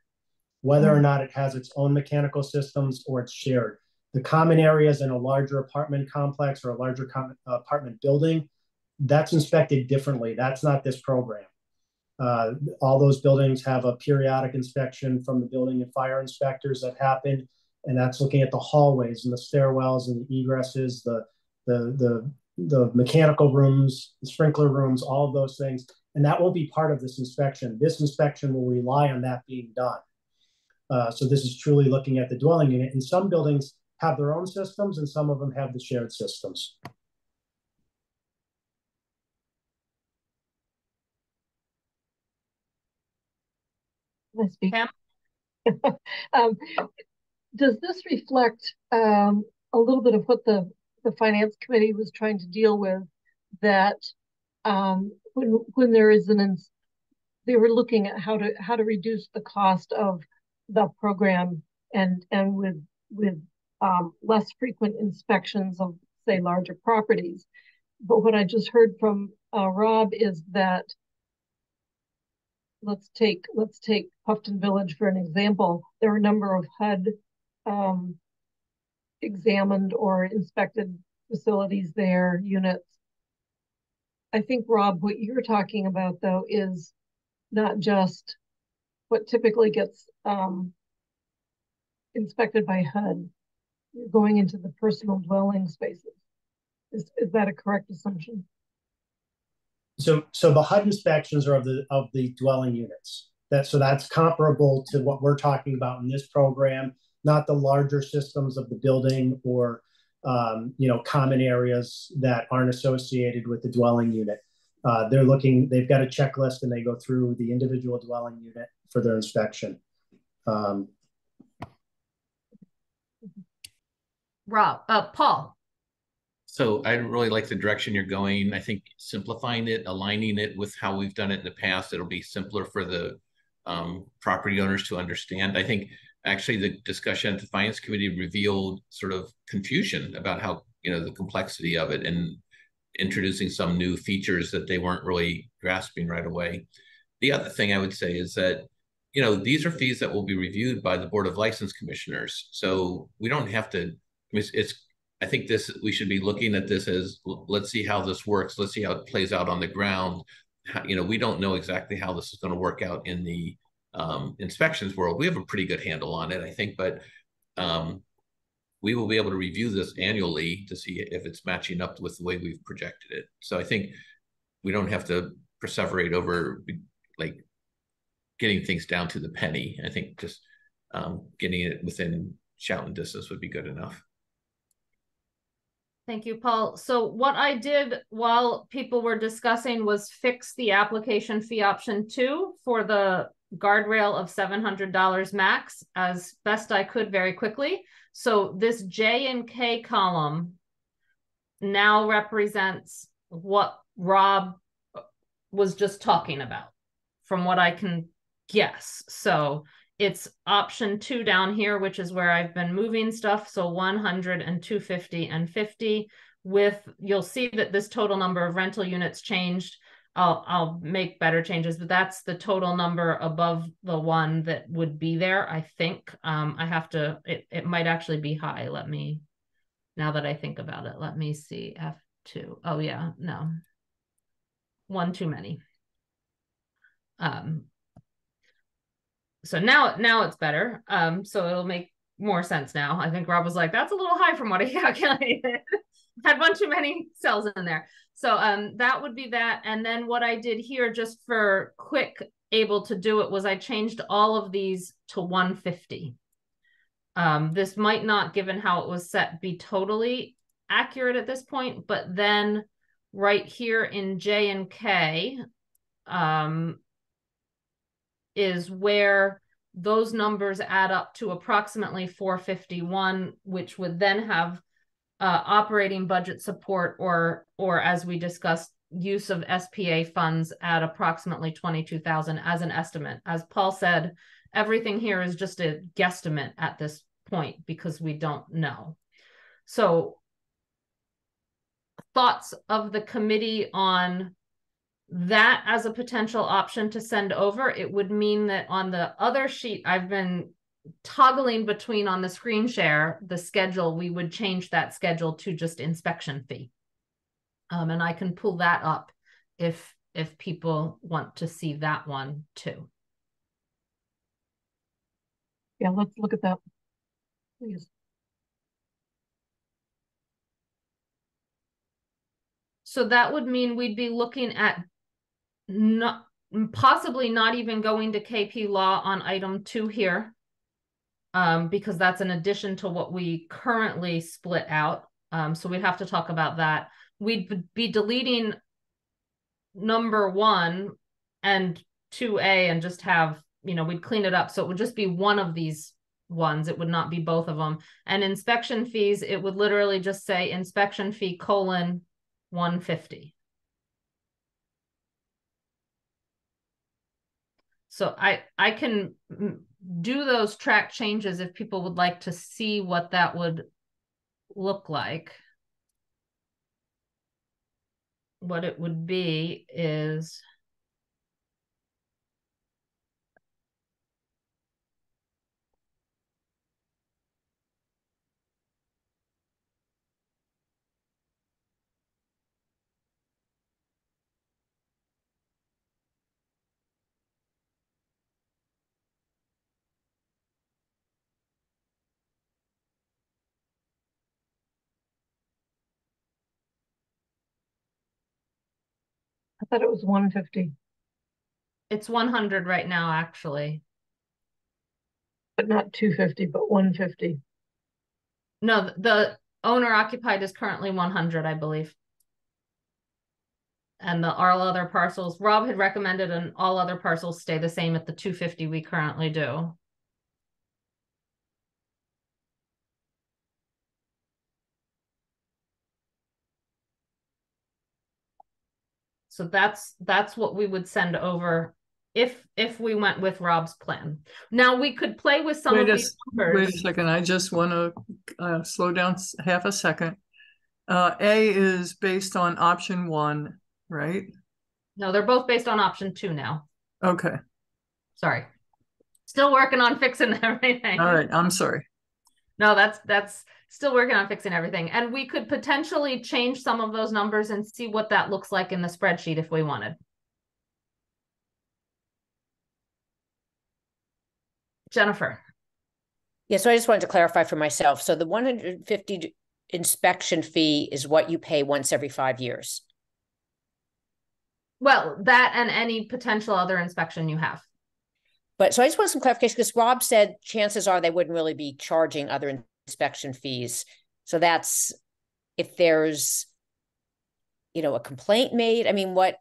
whether or not it has its own mechanical systems or it's shared. The common areas in a larger apartment complex or a larger com- apartment building, that's inspected differently. That's not this program. Uh, all those buildings have a periodic inspection from the building and fire inspectors that happen, and that's looking at the hallways and the stairwells and the egresses, the the the the mechanical rooms, the sprinkler rooms, all of those things, and that won't be part of this inspection. This inspection will rely on that being done. Uh, so this is truly looking at the dwelling unit. And some buildings have their own systems, and some of them have the shared systems. Speak? <laughs> Um, does this reflect, um, a little bit of what the, the finance committee was trying to deal with? That, um, when, when there is an, ins- they were looking at how to, how to reduce the cost of the program and, and with, with, um, less frequent inspections of, say, larger properties. But what I just heard from, uh, Rob is that let's take let's take Puffton Village for an example. There are a number of HUD um, examined or inspected facilities there, units. I think Rob, what you're talking about though is not just what typically gets um, inspected by HUD. You're going into the personal dwelling spaces. Is is that a correct assumption? So, so the HUD inspections are of the of the dwelling units. That so that's comparable to what we're talking about in this program, not the larger systems of the building or um, you know common areas that aren't associated with the dwelling unit. Uh, they're looking. They've got a checklist and they go through the individual dwelling unit for their inspection. Um, Rob, uh, Paul. So I really like the direction you're going. I think simplifying it, aligning it with how we've done it in the past, it'll be simpler for the um, property owners to understand. I think actually the discussion at the finance committee revealed sort of confusion about how you know the complexity of it and introducing some new features that they weren't really grasping right away. The other thing I would say is that you know these are fees that will be reviewed by the board of license commissioners, so we don't have to. It's, it's I think this we should be looking at this as let's see how this works. Let's see how it plays out on the ground. How, you know, we don't know exactly how this is going to work out in the um, inspections world. We have a pretty good handle on it, I think, but um, we will be able to review this annually to see if it's matching up with the way we've projected it. So I think we don't have to perseverate over like getting things down to the penny. I think just um, getting it within shouting distance would be good enough. Thank you, Paul. So what I did while people were discussing was fix the application fee option two for the guardrail of $700 max as best I could very quickly. So this J and K column now represents what Rob was just talking about from what I can guess. So it's option two down here, which is where I've been moving stuff. So 100 and 250 and 50 with, you'll see that this total number of rental units changed. I'll, I'll make better changes, but that's the total number above the one that would be there. I think um, I have to, it, it might actually be high. Let me, now that I think about it, let me see F2. Oh yeah, no, one too many. Um, so now now it's better. Um, so it'll make more sense now. I think Rob was like, that's a little high from what I <laughs> calculated. Had one too many cells in there. So um that would be that. And then what I did here just for quick able to do it was I changed all of these to 150. Um, this might not, given how it was set, be totally accurate at this point, but then right here in J and K um, is where those numbers add up to approximately 451, which would then have uh, operating budget support or, or as we discussed, use of SPA funds at approximately 22,000 as an estimate. As Paul said, everything here is just a guesstimate at this point because we don't know. So thoughts of the committee on that as a potential option to send over, it would mean that on the other sheet I've been toggling between on the screen share, the schedule, we would change that schedule to just inspection fee. Um, and I can pull that up if if people want to see that one too. Yeah, let's look at that. Please. So that would mean we'd be looking at not possibly not even going to KP law on item two here. Um, because that's an addition to what we currently split out. Um, so we'd have to talk about that we'd be deleting number one and 2A and just have, you know, we'd clean it up. So it would just be one of these ones. It would not be both of them. And inspection fees, it would literally just say inspection fee colon 150. So I I can do those track changes if people would like to see what that would look like. What it would be is I thought it was one fifty, it's 100 right now actually. but not two fifty, but one fifty. No, the owner occupied is currently 100, I believe. And the all other parcels, Rob had recommended and all other parcels stay the same at the 250 we currently do. So that's that's what we would send over if if we went with Rob's plan. Now we could play with some Wait of a, these numbers. wait a second, I just want to uh, slow down half a second. Uh, A is based on option one, right? No, they're both based on option two now. Okay, Sorry. Still working on fixing <laughs> everything. all right, I'm sorry. No, that's that's still working on fixing everything. And we could potentially change some of those numbers and see what that looks like in the spreadsheet if we wanted. Jennifer, Yeah, so I just wanted to clarify for myself. So the one hundred and fifty inspection fee is what you pay once every five years. well, that and any potential other inspection you have. But so I just want some clarification because Rob said chances are they wouldn't really be charging other inspection fees. So that's if there's, you know, a complaint made. I mean, what?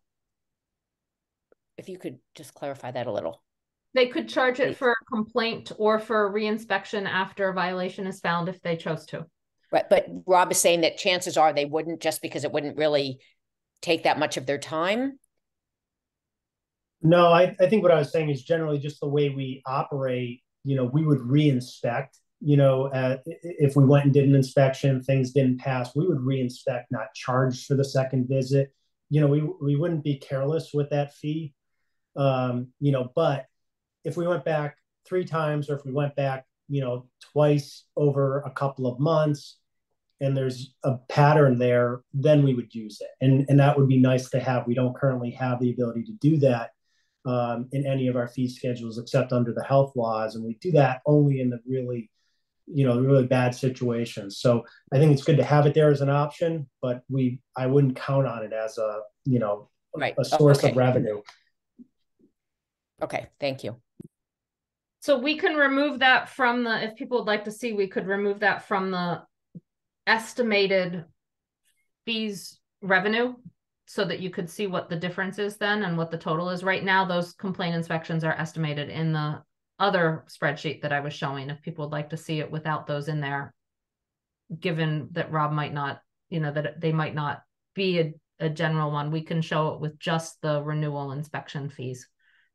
If you could just clarify that a little. They could charge it for a complaint or for a reinspection after a violation is found if they chose to. Right. But Rob is saying that chances are they wouldn't just because it wouldn't really take that much of their time. No, I, I think what I was saying is generally just the way we operate, you know, we would re-inspect, you know, uh, if we went and did an inspection, things didn't pass, we would re-inspect, not charge for the second visit. You know, we, we wouldn't be careless with that fee. Um, you know, but if we went back three times or if we went back, you know, twice over a couple of months and there's a pattern there, then we would use it. And and that would be nice to have. We don't currently have the ability to do that. um, in any of our fee schedules except under the health laws, and we do that only in the really, you know, really bad situations. So I think it's good to have it there as an option, but we I wouldn't count on it as a you know Right. a Oh, source okay. of revenue. Okay, thank you. So we can remove that from the, if people would like to see, we could remove that from the estimated fees revenue so that you could see what the difference is then and what the total is. Right now, those complaint inspections are estimated in the other spreadsheet that I was showing, if people would like to see it without those in there. Given that Rob might not, you know, that they might not be a, a general one, we can show it with just the renewal inspection fees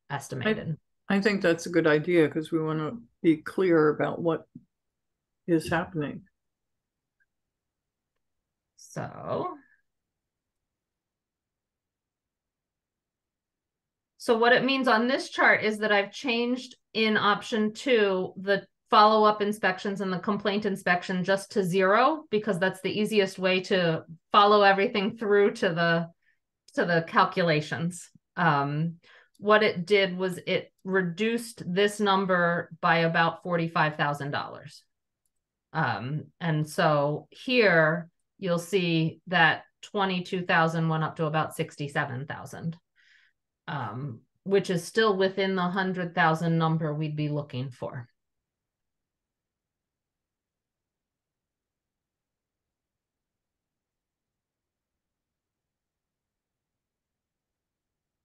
estimated. I think that's a good idea because we want to be clear about what is happening. So. So what it means on this chart is that I've changed in option two, the follow-up inspections and the complaint inspection just to zero, because that's the easiest way to follow everything through to the, to the calculations. Um, what it did was it reduced this number by about forty-five thousand dollars. Um, and so here you'll see that twenty-two thousand went up to about sixty-seven thousand. Um, which is still within the hundred thousand number we'd be looking for.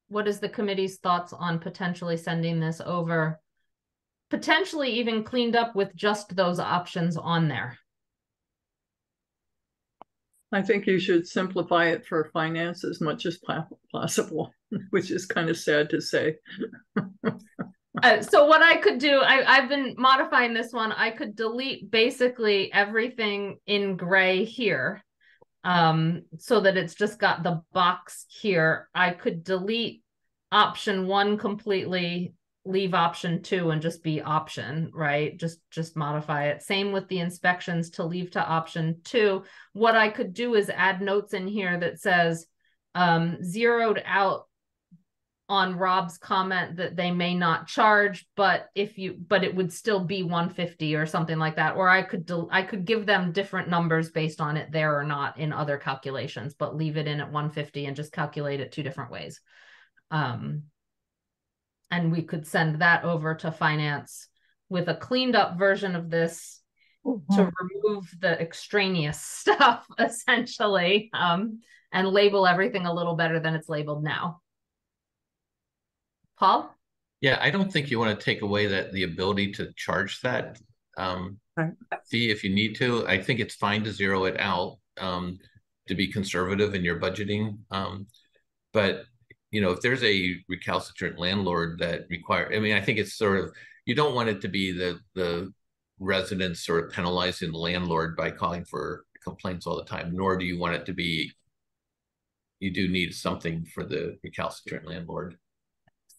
What is the committee's thoughts on potentially sending this over? Potentially even cleaned up with just those options on there. I think you should simplify it for finance as much as possible, <laughs> which is kind of sad to say. <laughs> Uh, so what I could do, I, I've been modifying this one. I could delete basically everything in gray here. Um, so that it's just got the box here. I could delete option one completely, leave option two and just be option, right? Just, just modify it. Same with the inspections to leave to option two. What I could do is add notes in here that says, um, zeroed out on Rob's comment that they may not charge, but if you, but it would still be one fifty or something like that. Or I could, del- I could give them different numbers based on it there or not in other calculations, but leave it in at one fifty and just calculate it two different ways. Um, and we could send that over to finance with a cleaned up version of this to remove the extraneous <laughs> stuff <laughs> essentially, um, and label everything a little better than it's labeled now. Paul? Yeah, I don't think you want to take away that the ability to charge that um Right. fee if you need to. I think it's fine to zero it out um to be conservative in your budgeting. Um, but you know, if there's a recalcitrant landlord that require, I mean, I think it's sort of you don't want it to be the the residents sort of penalizing the landlord by calling for complaints all the time, nor do you want it to be you do need something for the recalcitrant landlord.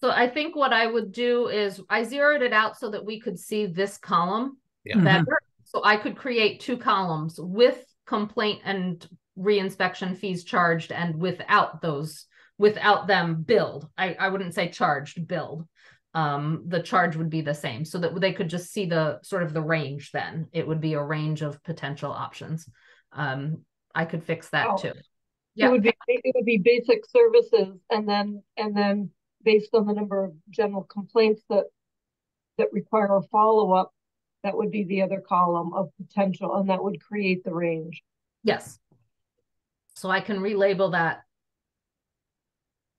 So I think what I would do is I zeroed it out so that we could see this column Yeah. Mhm. So I could create two columns with complaint and reinspection fees charged and without those, without them billed. I, I wouldn't say charged, billed. Um, the charge would be the same so that they could just see the sort of the range then. It would be a range of potential options. Um, I could fix that Oh. too. It would be, it would be basic services and then, and then based on the number of general complaints that, that require a follow-up, that would be the other column of potential, and that would create the range. Yes. So I can relabel that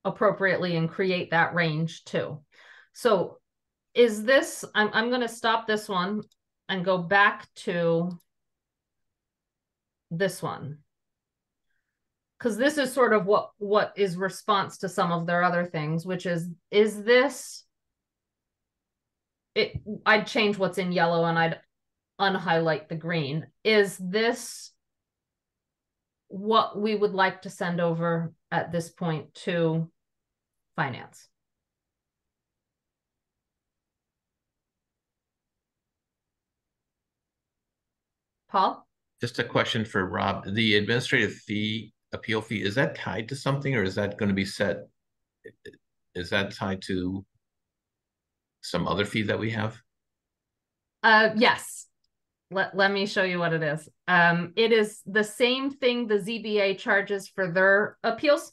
appropriately and create that range too. So is this, I'm, I'm gonna stop this one and go back to this one. Cause this is sort of what, what is response to some of their other things, which is, is this it, I'd change what's in yellow and I'd unhighlight the green. Is this what we would like to send over at this point to finance? Paul? Just a question for Rob. The administrative fee, appeal fee, is that tied to something or is that going to be set? is that tied to some other fee that we have? Uh, yes. Let, let me show you what it is. Um, it is the same thing the ZBA charges for their appeals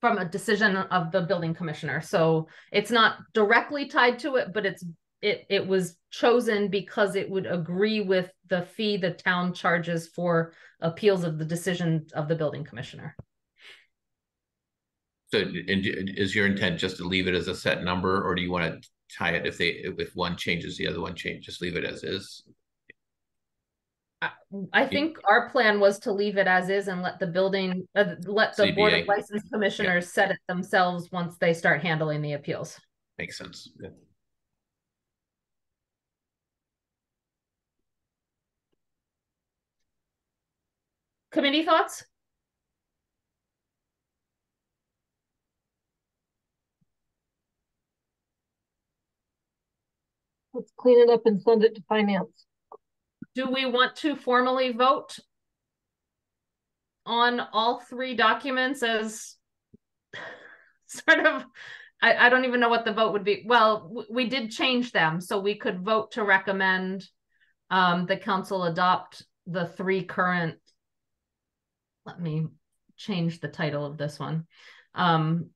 from a decision of the building commissioner. So it's not directly tied to it, but it's it it was chosen because it would agree with the fee the town charges for appeals of the decision of the building commissioner. So, and is your intent just to leave it as a set number, or do you want to tie it if they, if one changes, the other one change, just leave it as is? I, I think our plan was to leave it as is and let the building, uh, let the board of license commissioners set it themselves once they start handling the appeals. Makes sense. Good. Committee thoughts? Let's clean it up and send it to finance. Do we want to formally vote on all three documents as <laughs> sort of, I, I don't even know what the vote would be. Well, we did change them, so we could vote to recommend um, the council adopt the three current. Let me change the title of this one. Um,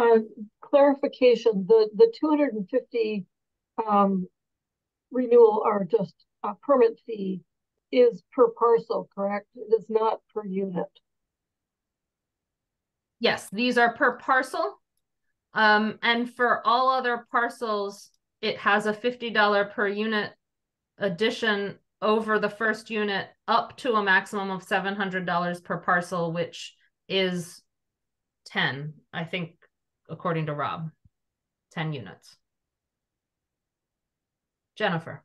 Uh, clarification, the, the two hundred and fifty, um, renewal or just a permit fee is per parcel, correct? It is not per unit. Yes, these are per parcel. Um, and for all other parcels, it has a fifty dollar per unit addition over the first unit up to a maximum of seven hundred dollars per parcel, which is ten, I think, according to Rob. Ten units. Jennifer,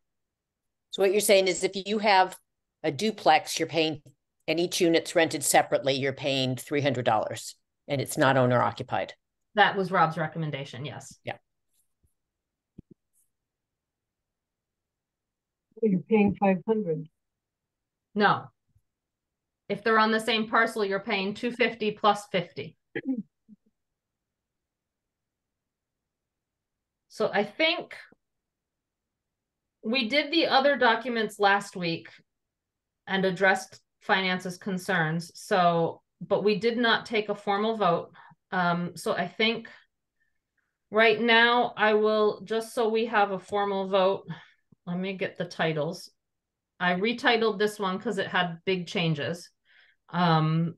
So what you're saying is if you have a duplex, you're paying, and each unit's rented separately, you're paying three hundred dollars and it's not owner occupied. that was Rob's recommendation, yes. You're paying five hundred. No. If they're on the same parcel, you're paying two fifty plus fifty. So I think we did the other documents last week and addressed finances concerns, so, but we did not take a formal vote. Um, so I think right now I will, just so we have a formal vote, let me get the titles. I retitled this one because it had big changes. Um,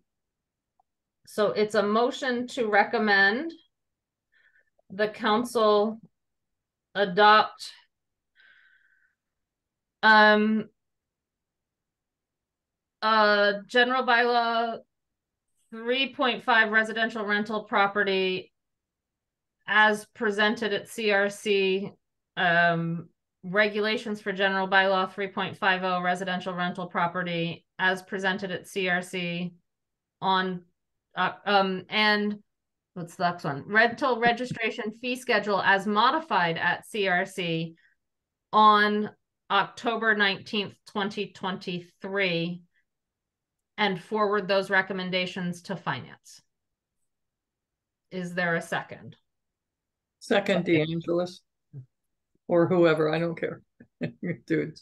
so it's a motion to recommend the council adopt um uh general bylaw 3.5 residential rental property as presented at CRC um regulations for general bylaw 3.50 residential rental property as presented at CRC on uh, um and what's the next one? Rental registration fee schedule as modified at CRC on October 19th 2023 and forward those recommendations to finance. Is there a second? Second, De Angelis. Or whoever, aye don't care. <laughs> Dude,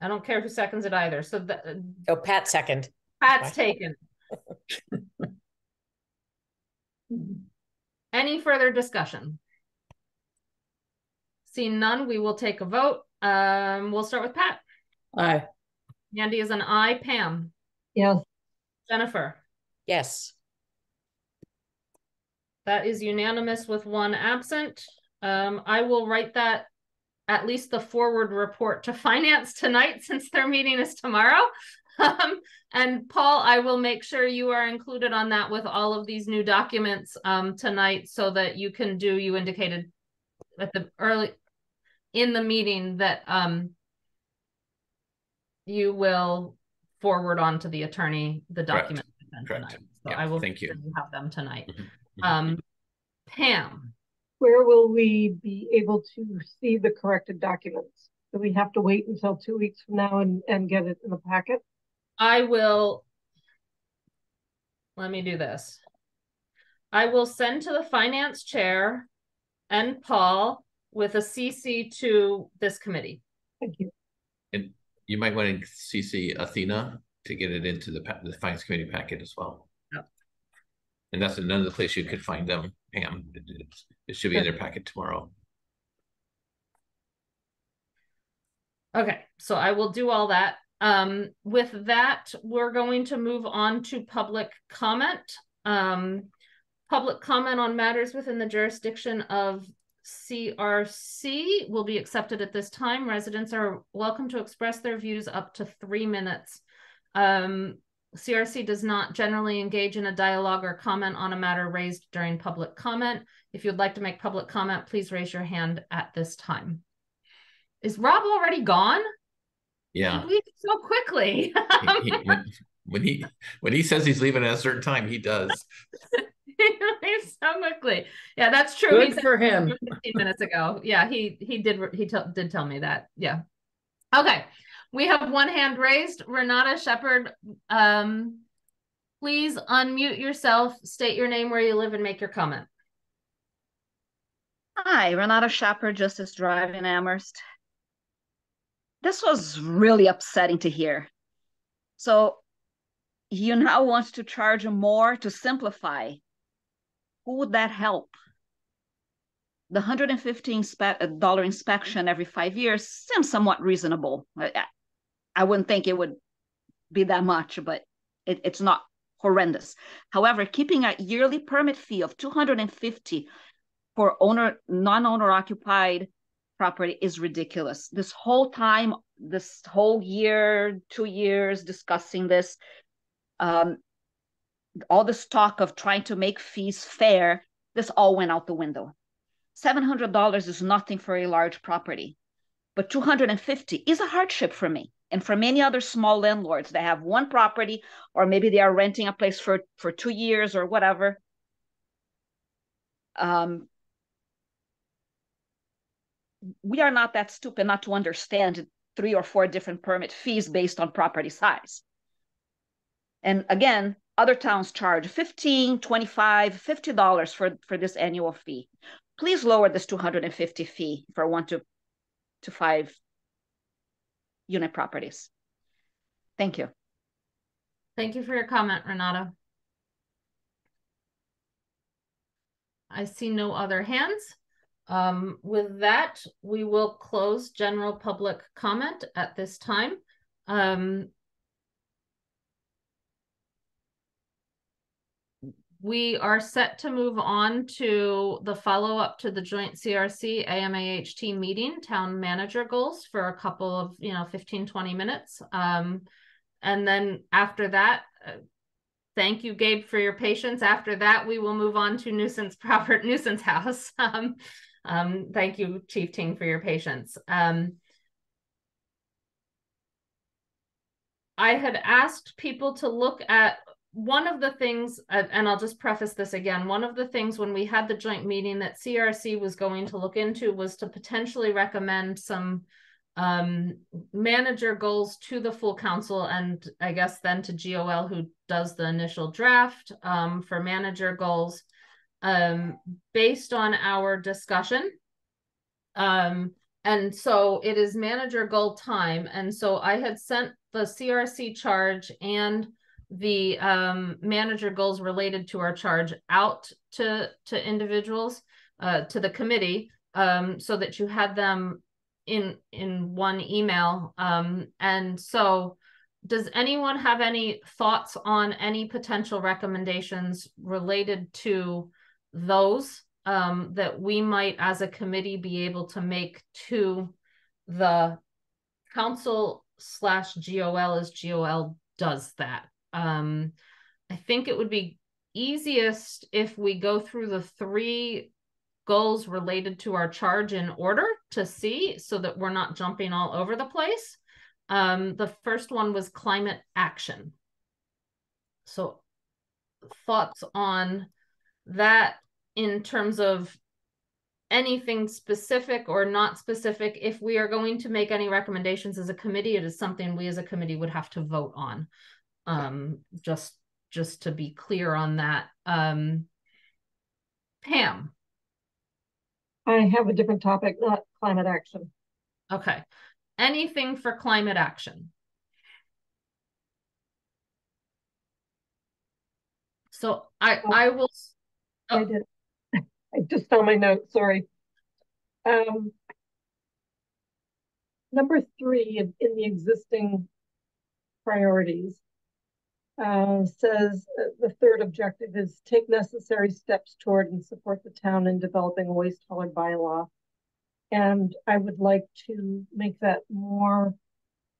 I don't care who seconds it either. So the, Oh, Pat second. Pat's taken. <laughs> Any further discussion? Seeing none, we will take a vote. Um, we'll start with Pat. aye, Andy is an I. Pam, Yes, Jennifer. Yes. That is unanimous with one absent. Um, I will write that at least the forward report to <laughs> finance tonight since their meeting is tomorrow. <laughs> Um, and Paul, I will make sure you are included on that with all of these new documents um, tonight so that you can do, you indicated at the early in the meeting that um you will forward on to the attorney the Correct. documents. Correct. tonight. So Yeah, I will thank you. sure Have them tonight. Mhm, mhm. Um, Pam, where will we be able to see the corrected documents? Do we have to wait until two weeks from now and, and get it in the packet? I will. Let me do this. I will send to the finance chair and Paul with a CC to this committee. Thank you. And you might want to CC Athena to get it into the, the finance committee packet as well. And that's another place you could find them, Pam. It should be in their packet tomorrow. Okay, so I will do all that. Um, with that, we're going to move on to public comment. Um, public comment on matters within the jurisdiction of CRC will be accepted at this time. Residents are welcome to express their views up to three minutes. Um, CRC does not generally engage in a dialogue or comment on a matter raised during public comment. If you'd like to make public comment, please raise your hand at this time. Is Rob already gone? Yeah. He leaves so quickly. He- he- <laughs> when, when he when he says he's leaving at a certain time, he does. <laughs> he leaves so quickly. Yeah, that's true. He Good said for him. 15 minutes ago. Yeah, he he did he t- did tell me that. Yeah. Okay. We have one hand raised. Renata Shepard, um, please unmute yourself, state your name, where you live, and make your comment. Hi, Renata Shepard, Justice Drive in Amherst. This was really upsetting to hear. So you now want to charge more to simplify. Who would that help? The $115 inspection every five years seems somewhat reasonable. I, wouldn't think it would be that much, but it, it's not horrendous. However, keeping a yearly permit fee of 250 for owner non-owner occupied property is ridiculous. This whole time, this whole year, two years discussing this, um, all this talk of trying to make fees fair, this all went out the window. $700 is nothing for a large property, but 250 is a hardship for me and for many other small landlords that have one property or maybe they are renting a place for for 2 years or whatever. Um, we are not that stupid not to understand three or four different permit fees based on property size. And again, other towns charge 15, 25, 50 dollars for for this annual fee. Please lower this 250 fee for one to to five unit properties. Thank you. Thank you for your comment, Renata. I see no other hands. Um, with that, we will close general public comment at this time. Um, we are set to move on to the follow-up to the joint CRC AMAHT meeting, town manager goals for a couple of, you know, 15, 20 minutes. Um, and then after that, uh, thank you, Gabe, for your patience. After that, we will move on to nuisance <laughs> proper nuisance house. <laughs> Um, um, thank you, Chief Ting, for your patience. Um, I had asked people to look at one of the things, and I'll just preface this again. One of the things when we had the joint meeting that CRC was going to look into was to potentially recommend some um, manager goals to the full council and I guess then to GOL who does the initial draft um, for manager goals um, based on our discussion. Um, and so it is manager goal time. And so I had sent the CRC charge and the um, manager goals related to our charge out to to individuals uh, to the committee um, so that you had them in in one email. Um, and so does anyone have any thoughts on any potential recommendations related to those um, that we might as a committee be able to make to the council slash GOL as GOL does that um, I think it would be easiest if we go through the three goals related to our charge in order to see so that we're not jumping all over the place. Um, the first one was climate action. So thoughts on that in terms of anything specific or not specific. If we are going to make any recommendations as a committee, it is something we as a committee would have to vote on. Um, just just to be clear on that. Um, Pam, I have a different topic, not climate action. okay. Anything for climate action? So I I will I Oh. did. <laughs> I just found my notes, sorry. Um, number three in, in the existing priorities uh, says uh, the third objective is take necessary steps toward and support the town in developing a waste hauler bylaw. And I would like to make that more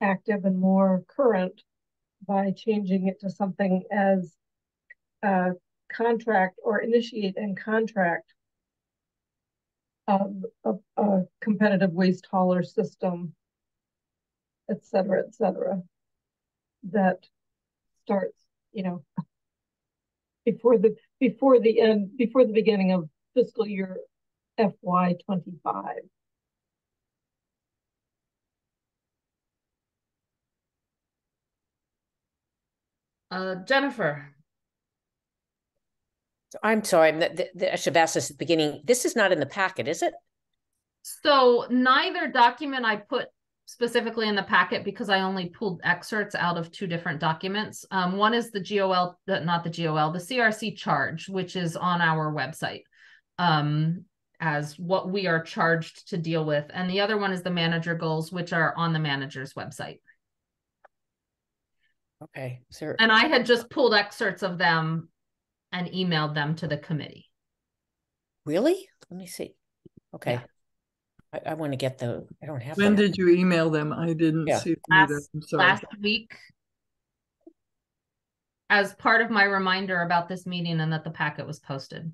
active and more current by changing it to something as uh, contract or initiate and contract a, a competitive waste hauler system, et cetera, et cetera, that starts, you know, before the before the end before the beginning of fiscal year FY twenty five. uh Jennifer. So I'm sorry, I'm- th- th- I should have asked this at the beginning. This is not in the packet, is it? So neither document I put specifically in the packet because I only pulled excerpts out of two different documents. Um, one is the GOL, not the GOL, the CRC charge, which is on our website um, as what we are charged to deal with. And the other one is the manager goals, which are on the manager's website. Okay, Sir. And I had just pulled excerpts of them and emailed them to the committee. really? Let me see. Okay. Yeah. I, I want to get the, I don't have. When them. did you email them? I didn't Yeah. see them either. Last- I'm sorry. last week as part of my reminder about this meeting and that the packet was posted.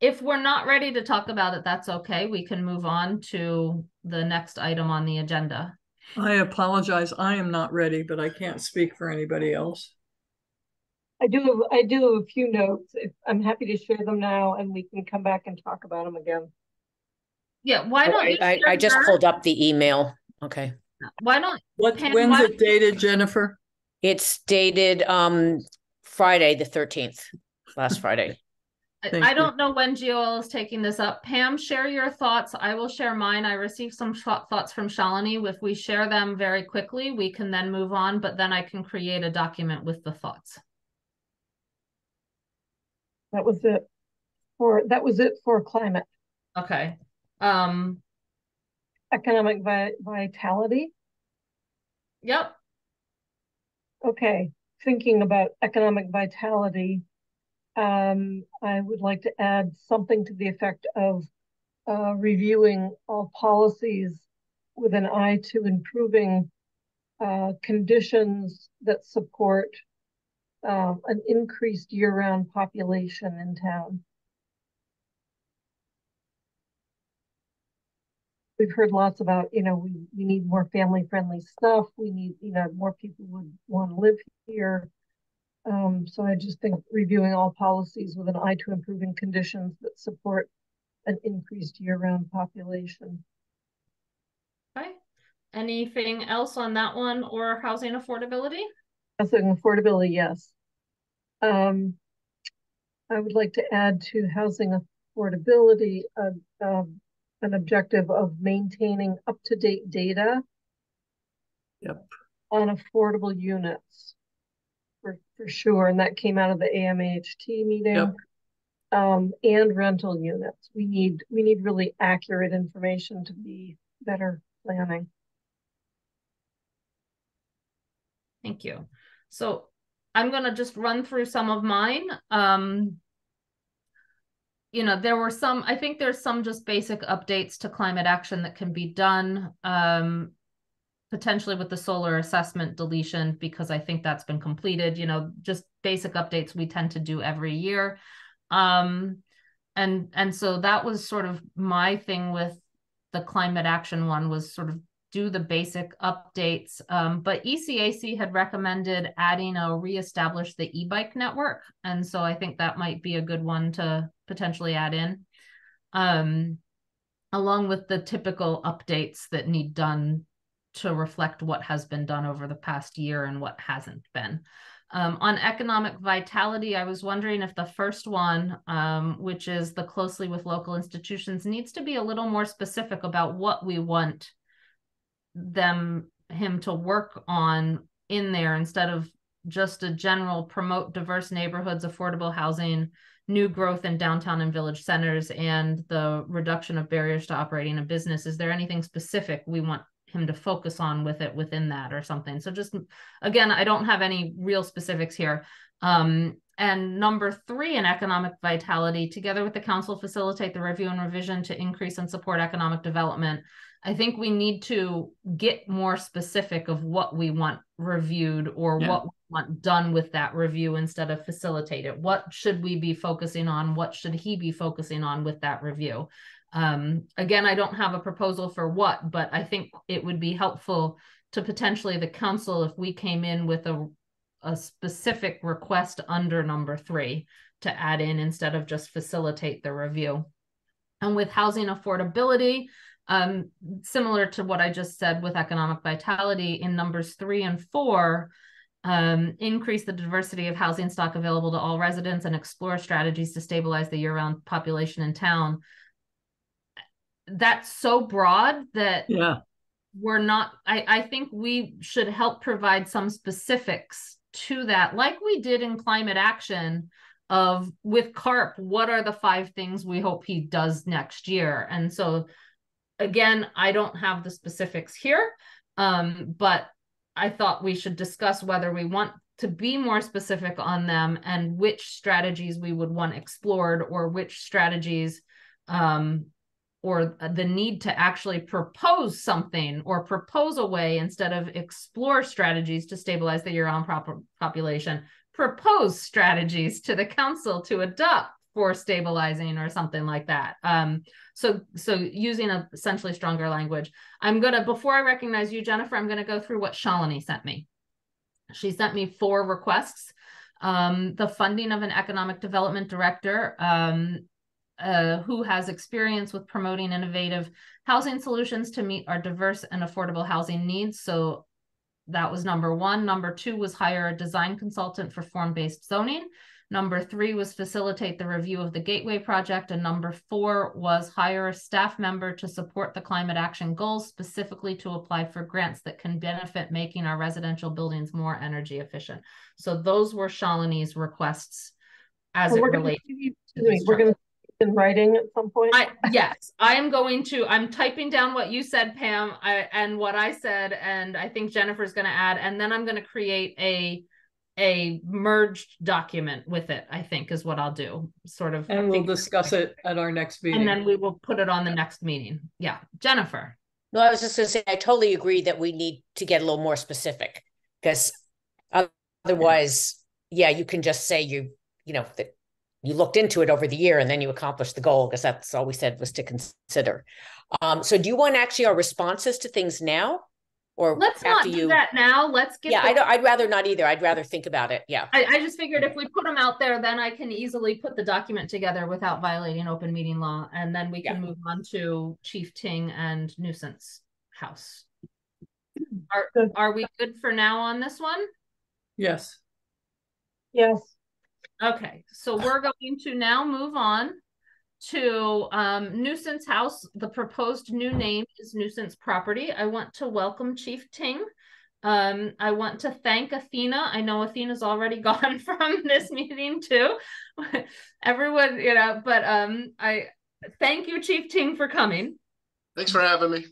If we're not ready to talk about it, that's okay. We can move on to the next item on the agenda. I apologize. I am not ready, but I can't speak for anybody else. I do have, I do have a few notes. If, I'm happy to share them now and we can come back and talk about them again. Yeah, why don't I, you? I, I just yours? pulled up the email. Okay. Why don't, What, Pam, when's why- it dated, Jennifer? It's dated, um, Friday, the thirteenth, last Friday. I- I don't know when GOL is taking this up. Pam, share your thoughts. I will share mine. I received some sh- thoughts from Shalini. If we share them very quickly, we can then move on, but then I can create a document with the thoughts. That was it for, that was it for climate, Okay. Um, economic vi- vitality. yep. Okay, thinking about economic vitality, um, I would like to add something to the effect of uh, reviewing all policies with an eye to improving uh, conditions that support um, an increased year-round population in town. We've heard lots about, you know, we, we need more family-friendly stuff. We need, you know, more people would want to live here. Um, so I just think reviewing all policies with an eye to improving conditions that support an increased year-round population. Okay. Anything else on that one or housing affordability? Housing affordability, yes. Um, I would like to add to housing affordability, uh, um, an objective of maintaining up-to-date data Yep. on affordable units for, for sure. And that came out of the AMHT meeting. Yep. Um, and rental units. We need, we need really accurate information to be better planning. Thank you. So I'm gonna just run through some of mine. Um, you know, there were some, I think there's some just basic updates to climate action that can be done. Um, potentially with the solar assessment deletion, because I think that's been completed, you know, just basic updates we tend to do every year. Um, and, and so that was sort of my thing with the climate action one was sort of do the basic updates. Um, but ECAC had recommended adding a reestablish the e-bike network. And so I think that might be a good one to potentially add in. Um, along with the typical updates that need done to reflect what has been done over the past year and what hasn't been. Um, on economic vitality, I was wondering if the first one, um, which is the closely with local institutions, needs to be a little more specific about what we want them him to work on in there instead of just a general promote diverse neighborhoods, affordable housing, new growth in downtown and village centers, and the reduction of barriers to operating a business. Is there anything specific we want him to focus on with it within that or something? So just again, I don't have any real specifics here. Um, and number three in economic vitality, together with the council, facilitate the review and revision to increase and support economic development. I think we need to get more specific of what we want reviewed or Yeah. what we want done with that review instead of facilitate it. What should we be focusing on? What should he be focusing on with that review? Um, again, I don't have a proposal for what, but I think it would be helpful to potentially the council if we came in with a a specific request under number three to add in instead of just facilitate the review. And with housing affordability, um, similar to what I just said with economic vitality in numbers three and four, um, increase the diversity of housing stock available to all residents and explore strategies to stabilize the year-round population in town. That's so broad that Yeah, we're not I, I think we should help provide some specifics to that like we did in climate action of with CARP what are the five things we hope he does next year and so again i don't have the specifics here um, but i thought we should discuss whether we want to be more specific on them and which strategies we would want explored or which strategies um, or the need to actually propose something or propose a way instead of explore strategies to stabilize the year-round proper population. Propose strategies to the council to adopt for stabilizing or something like that. Um, so so using a essentially stronger language i'm gonna before i recognize you jennifer i'm gonna go through what shalini sent me she sent me four requests um, the funding of an economic development director um, uh, who has experience with promoting innovative housing solutions to meet our diverse and affordable housing needs. So that was number one. Number two was hire a design consultant for form-based zoning. Number three was facilitate the review of the Gateway project. And number four was hire a staff member to support the climate action goals, specifically to apply for grants that can benefit making our residential buildings more energy efficient. So those were Shalini's requests as So it relates. We're gonna in writing at some point. I yes, I am going to. I'm typing down what you said, Pam, I, and what I said, and I think Jennifer's going to add, and then I'm going to create a a merged document with it. I think is what I'll do. Sort of, and we'll discuss it at our next meeting. and then we will put it on the next meeting. Yeah, Jennifer. No, I was just gonna say, I totally agree that we need to get a little more specific. Because otherwise, yeah, you can just say you, you know, that you looked into it over the year and then you accomplished the goal, because that's all we said was to consider. Um, so do you want actually our responses to things now? Or Let's not after do you? that now. Let's get. Yeah, the- I don't, I'd rather not either. I'd rather think about it. Yeah. I, I just figured if we put them out there, then I can easily put the document together without violating open meeting law, and then we can move on to Chief Ting and nuisance house. <clears throat> Are, are we good for now on this one? Yes, Yes, Okay, so we're going to now move on to um, nuisance house. The proposed new name is nuisance property. I want to welcome Chief Ting. Um, I want to thank Athena. I know Athena's already <laughs> gone from this meeting too. <laughs> Everyone, you know, but um, I thank you, Chief Ting, for coming. Thanks for having me.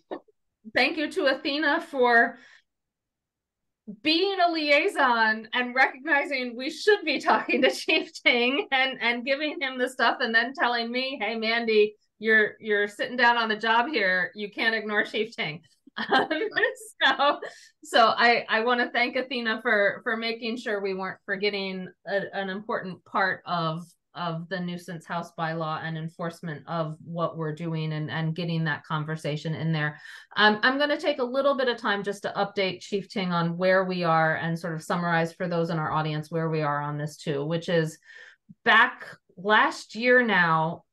Thank you to Athena for being a liaison and recognizing we should be talking to <laughs> Chief Ting and and giving him the stuff and then telling me, hey Mandi, you're you're sitting down on the job here. You can't ignore Chief Ting. <laughs> So so I I want to thank Athena for for making sure we weren't forgetting a, an important part of of the nuisance house bylaw and enforcement of what we're doing and and getting that conversation in there. Um, I'm going to take a little bit of time just to update Chief Ting on where we are and sort of summarize for those in our audience where we are on this too, which is back last year now,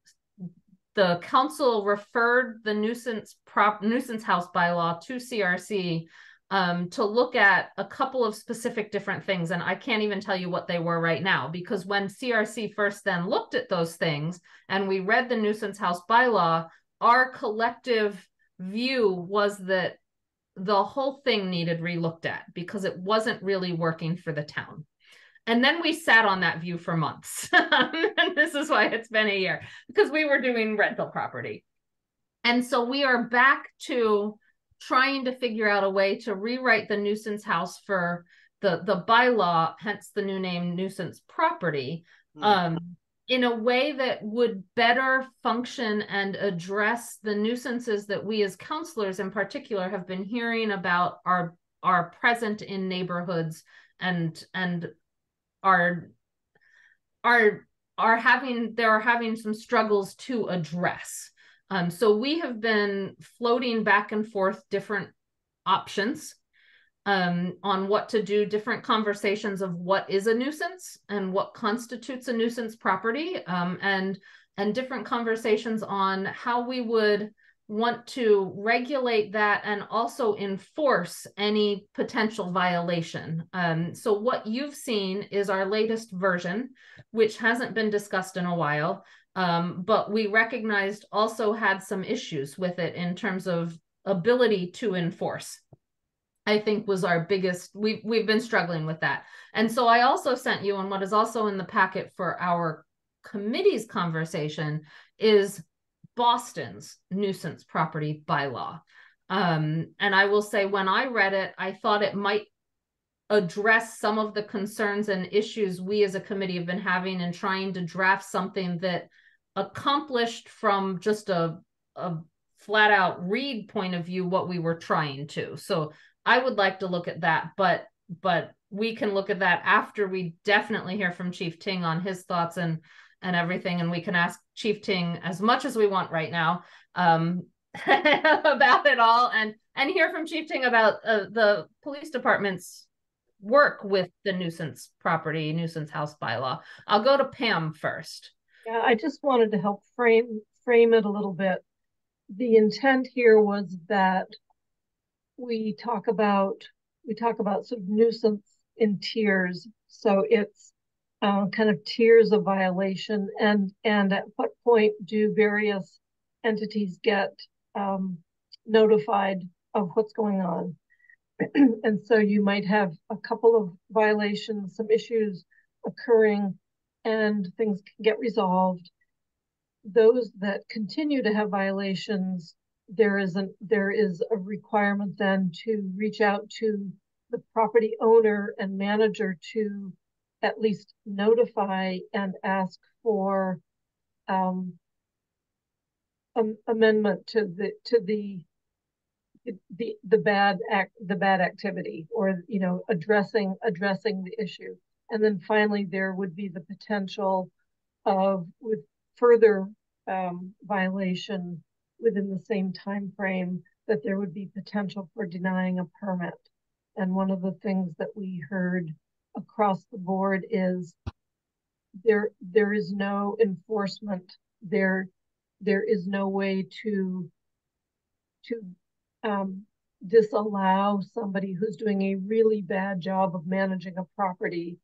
the council referred the nuisance prop nuisance house bylaw to CRC um, to look at a couple of specific different things. And I can't even tell you what they were right now because when CRC first then looked at those things and we read the nuisance house bylaw, our collective view was that the whole thing needed relooked at because it wasn't really working for the town. And then we sat on that view for months. <laughs> and this is why it's been a year because we were doing rental property. And so we are back to trying to figure out a way to rewrite the nuisance house for the the bylaw, hence the new name nuisance property, mm. um, in a way that would better function and address the nuisances that we as counselors in particular have been hearing about are are present in neighborhoods and and are are are having they're having some struggles to address um, so we have been floating back and forth different options um, on what to do, different conversations of what is a nuisance and what constitutes a nuisance property, um, and and different conversations on how we would want to regulate that and also enforce any potential violation. Um, so what you've seen is our latest version, which hasn't been discussed in a while. Um, but we recognized also had some issues with it in terms of ability to enforce. I think was our biggest we've we've been struggling with that. And so I also sent you and what is also in the packet for our committee's conversation is Boston's nuisance property bylaw. Um, and I will say when I read it, I thought it might address some of the concerns and issues we as a committee have been having in trying to draft something that accomplished from just a, a flat out read point of view what we were trying to. So I would like to look at that, but but we can look at that after we definitely hear from Chief Ting on his thoughts and and everything, and we can ask Chief Ting as much as we want right now um, <laughs> about it all, and and hear from Chief Ting about uh, the police department's work with the nuisance property nuisance house bylaw. I'll go to Pam first. I just wanted to help frame frame it a little bit. The intent here was that we talk about we talk about sort of nuisance in tiers. So it's uh, kind of tiers of violation, and and at what point do various entities get um, notified of what's going on? <clears throat> and so you might have a couple of violations, some issues occurring and things can get resolved. Those that continue to have violations, there isn't there is a requirement then to reach out to the property owner and manager to at least notify and ask for um, amendment to the to the the the bad act the bad activity or you know addressing addressing the issue and then finally, there would be the potential of with further um, violation within the same time frame that there would be potential for denying a permit. And one of the things that we heard across the board is there there is no enforcement there there is no way to to um, disallow somebody who's doing a really bad job of managing a property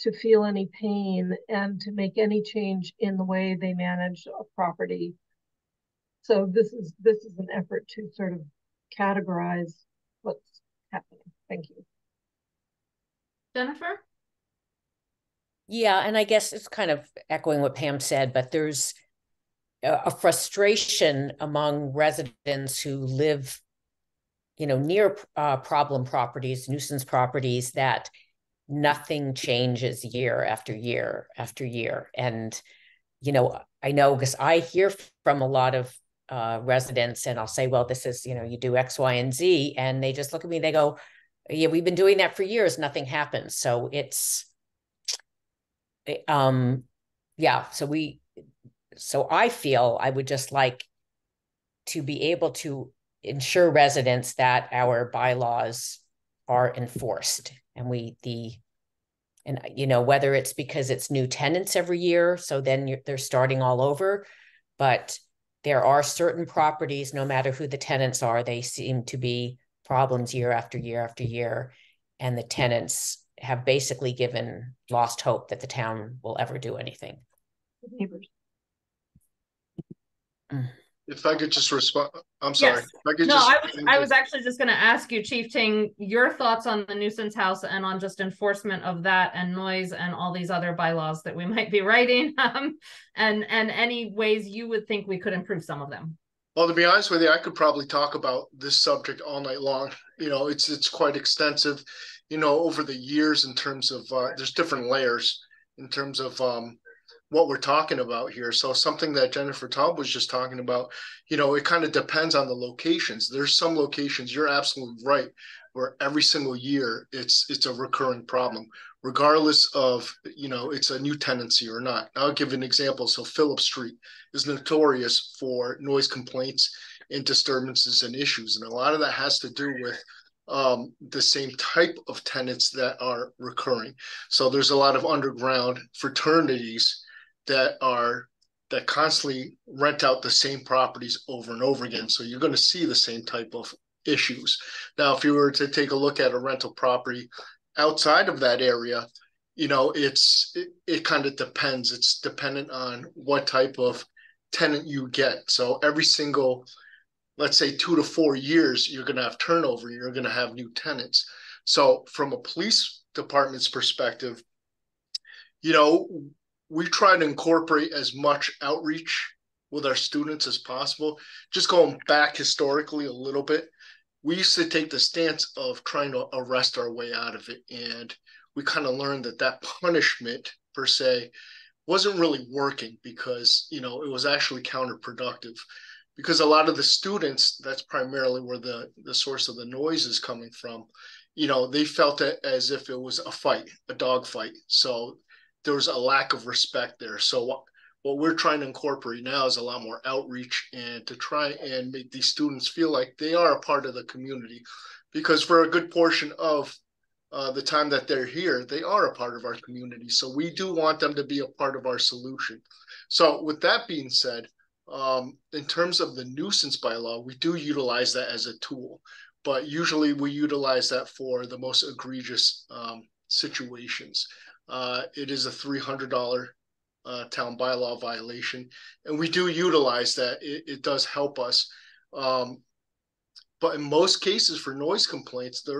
to feel any pain and to make any change in the way they manage a property. So this is this is an effort to sort of categorize what's happening. Thank you. Jennifer? Yeah, and I guess it's kind of echoing what Pam said, but there's a frustration among residents who live, you know, near uh, problem properties, nuisance properties that nothing changes year after year after year. And, you know, I know because I hear from a lot of uh, residents and I'll say, well, this is, you know, you do X, Y, and Z. And they just look at me, they go, yeah, we've been doing that for years. Nothing happens. So it's, eh, um, yeah. So we, so I feel I would just like to be able to ensure residents that our bylaws are enforced and we the And, you know, whether it's because it's new tenants every year, so then you're, they're starting all over. But there are certain properties, no matter who the tenants are, they seem to be problems year after year after year. And the tenants have basically given lost hope that the town will ever do anything. Neighbors. Mm. If I could just respond, I'm sorry. Yes. I No, I was, I was actually just gonna ask you, Chief Ting, your thoughts on the nuisance house and on just enforcement of that and noise and all these other bylaws that we <laughs> might be writing. Um, and, and any ways you would think we could improve some of them. Well, to be honest with you, I could probably talk about this subject all night long. You know, it's it's quite extensive. You know, over the years in terms of uh, there's different layers in terms of um, what we're talking about here. So something that Jennifer Taub was just talking about, you know, it kind of depends on the locations. There's some locations you're absolutely right where every single year it's it's a recurring problem regardless of you know it's a new tenancy or not i'll give an example so phillips street is notorious for noise complaints and disturbances and issues and a lot of that has to do with um, the same type of tenants that are recurring so there's a lot of underground fraternities that are that constantly rent out the same properties over and over again. So you're going to see the same type of issues. Now if you were to take a look at a rental property outside of that area you know it's it, it kind of depends. It's dependent on what type of tenant you get. So every single let's say two to four years you're going to have turnover you're going to have new tenants. So from a police department's perspective you know we try to incorporate as much outreach with our students as possible. Just going back historically a little bit we used to take the stance of trying to arrest our way out of it and we kind of learned that that punishment per se wasn't really working because you know it was actually counterproductive. Because a lot of the students that's primarily where the the source of the noise is coming from you know they felt it as if it was a fight a dog fight so there was a lack of respect there. So what what we're trying to incorporate now is a lot more outreach and to try and make these students feel like they are a part of the community. Because for a good portion of uh, the time that they're here they are a part of our community. So we do want them to be a part of our solution. So with that being said um, in terms of the nuisance bylaw we do utilize that as a tool. But usually we utilize that for the most egregious um, situations uh, it is a $300 uh, town bylaw violation, and we do utilize that. It, it does help us, um, but in most cases for noise complaints, the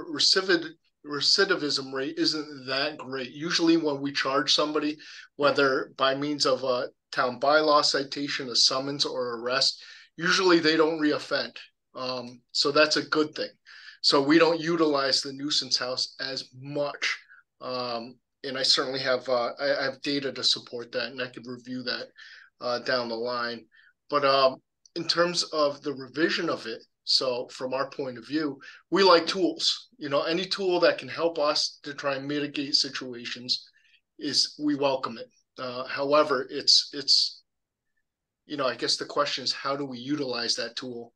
recidivism rate isn't that great. Usually, when we charge somebody, whether by means of a town bylaw citation, a summons, or arrest, usually they don't reoffend. Um, so that's a good thing. So we don't utilize the nuisance house as much. Um, and I certainly have uh, I, I, have data to support that, and I could review that uh, down the line. But um, in terms of the revision of it, so from our point of view, we like tools. You know, any tool that can help us to try and mitigate situations is we welcome it. Uh, however, it's it's you know I guess the question is how do we utilize that tool,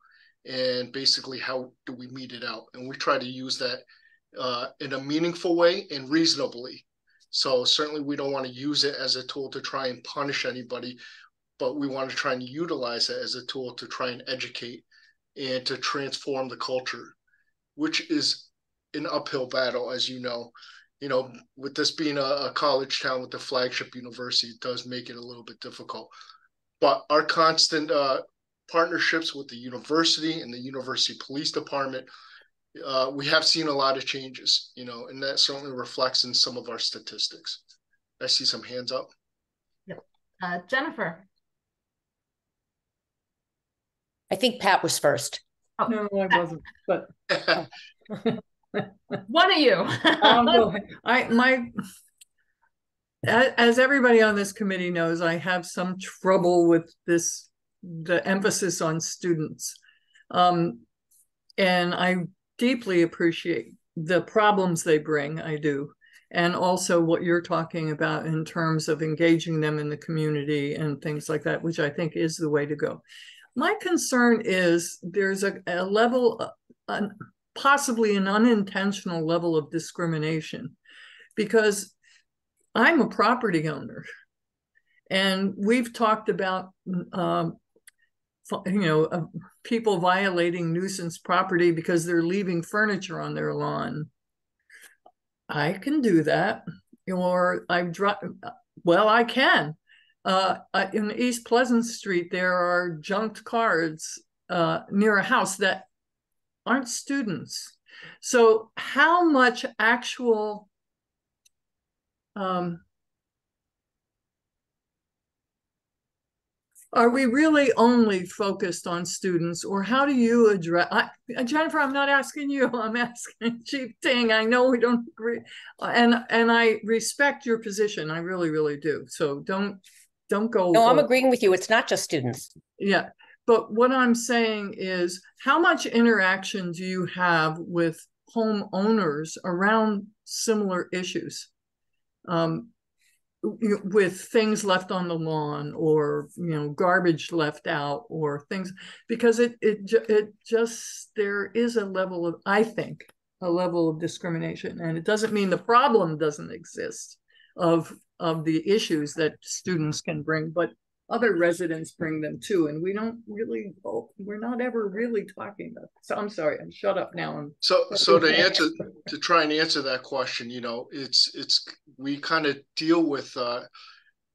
and basically how do we meet it out, and we try to use that uh, in a meaningful way and reasonably so certainly we don't want to use it as a tool to try and punish anybody, but we want to try and utilize it as a tool to try and educate and to transform the culture, which is an uphill battle, as you know. You know, with this being a, a college town with the flagship university, it does make it a little bit difficult. But our constant uh, partnerships with the university and the university police department uh, we have seen a lot of changes, you know, and that certainly reflects in some of our statistics. I see some hands up. Yep. Uh, Jennifer. I think Pat was first. Oh. No, I wasn't, but <laughs> one of you. <laughs> um, I my as everybody on this committee knows, I have some trouble with this the emphasis on students. Um, and I deeply appreciate the problems they bring. I do. And also what you're talking about in terms of engaging them in the community and things like that, which I think is the way to go. My concern is there's a, a level, uh, possibly an unintentional level of discrimination, because I'm a property owner, and we've talked about um, you know uh, people violating nuisance property because they're leaving furniture on their lawn. I can do that, or I drive. Well, I can. Uh, in East Pleasant Street, there are junked cards uh, near a house that aren't students. So, how much actual um, are we really only focused on students or how do you address I, jennifer i'm not asking you <laughs> i'm asking chief ting. I know we don't agree and and i respect your position. I really really do. So don't don't go no i'm agreeing with you. It's not just students. Yeah but what i'm saying is how much interaction do you have with homeowners around similar issues? Um, with things left on the lawn or you know garbage left out or things because it it it just there is a level of I think a level of discrimination. And it doesn't mean the problem doesn't exist of of the issues that students can bring but other residents bring them too and we don't really we're not ever really talking about so i'm sorry i'm shut up now I'm so so to answer to try and answer that question you know it's it's we kind of deal with uh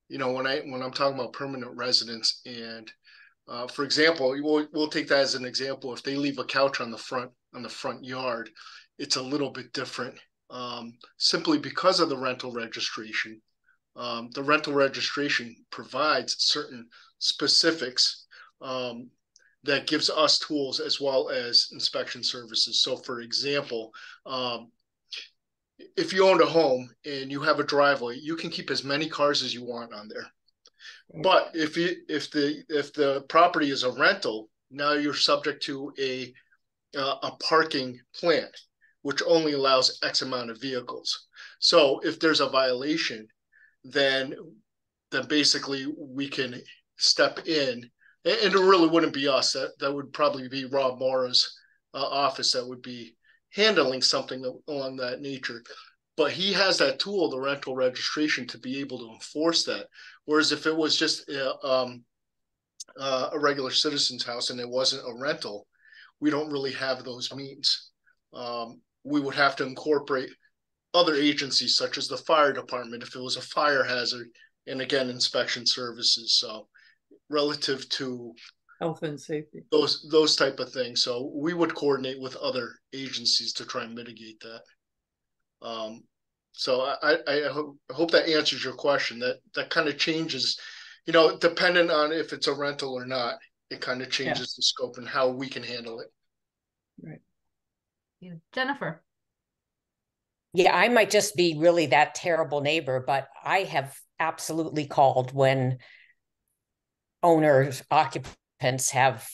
you know when i when i'm talking about permanent residents and uh, for example we'll, we'll take that as an example. If they leave a couch on the front on the front yard it's a little bit different um, simply because of the rental registration um, the rental registration provides certain specifics um, that gives us tools as well as inspection services. So, for example, um, if you own a home and you have a driveway, you can keep as many cars as you want on there. But if you if the if the property is a rental, now you're subject to a uh, a parking plan, which only allows X amount of vehicles. So if there's a violation, then then basically we can step in. And it really wouldn't be us. That that would probably be Rob Mora's uh, office that would be handling something along that nature. But he has that tool the rental registration to be able to enforce that. Whereas if it was just uh, um, uh, a regular citizen's house and it wasn't a rental we don't really have those means. Um, we would have to incorporate other agencies such as the fire department if it was a fire hazard and again inspection services so relative to health and safety. those those type of things. So we would coordinate with other agencies to try and mitigate that. Um, so I, I hope, I hope that answers your question. That that kind of changes you know dependent on if it's a rental or not it kind of changes yeah. the scope and how we can handle it. Right. Jennifer yeah, I might just be really that terrible neighbor, but I have absolutely called when owners, occupants have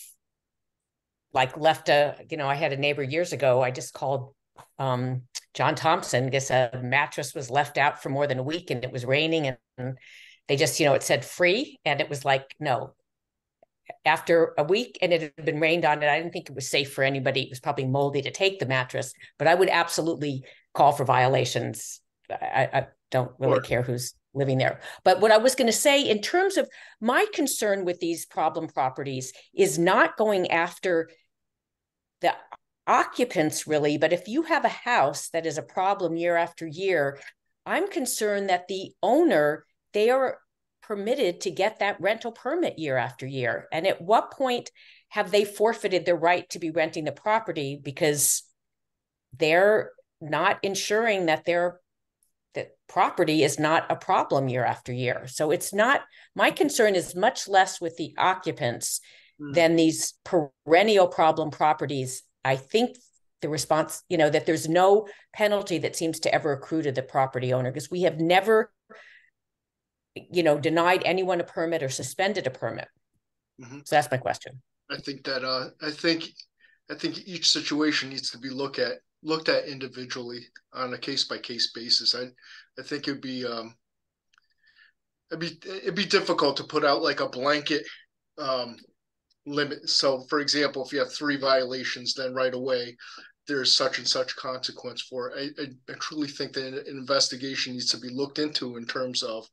like left a, you know, I had a neighbor years ago. I just called um, John Thompson because a mattress was left out for more than a week and it was raining and, and they just, you know, it said free and it was like, no, after a week and it had been rained on it. I didn't think it was safe for anybody. It was probably moldy to take the mattress, but I would absolutely call for violations. I, I don't really sure. care who's living there. But what I was going to say, in terms of my concern with these problem properties, is not going after the occupants really, but if you have a house that is a problem year after year, I'm concerned that the owner, they are permitted to get that rental permit year after year. And at what point have they forfeited their right to be renting the property because they're not ensuring that their that property is not a problem year after year. So it's not my concern is much less with the occupants mm. than these perennial problem properties. I think the response, you know, that there's no penalty that seems to ever accrue to the property owner because we have never, you know, denied anyone a permit or suspended a permit. Mm-hmm. So that's my question. I think that uh, I think I think each situation needs to be looked at looked at individually on a case by case basis. I I think it'd be um it'd be it'd be difficult to put out like a blanket um limit. So for example, if you have three violations, then right away there's such and such consequence for it. I, I, I truly think that an investigation needs to be looked into in terms of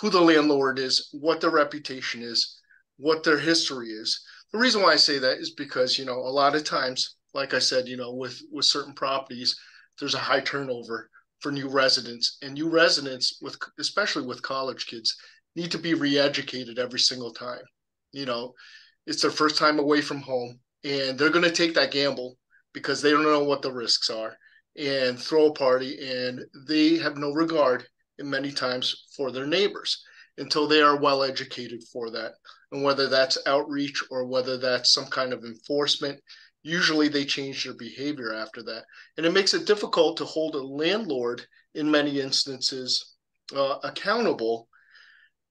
who the landlord is, what their reputation is, what their history is. The reason why I say that is because, you know, a lot of times, like I said, you know, with with certain properties, there's a high turnover for new residents and new residents with especially with college kids need to be re-educated every single time. You know, it's their first time away from home and they're going to take that gamble because they don't know what the risks are and throw a party and they have no regard in many times for their neighbors until they are well educated for that and whether that's outreach or whether that's some kind of enforcement usually they change their behavior after that. And it makes it difficult to hold a landlord in many instances uh, accountable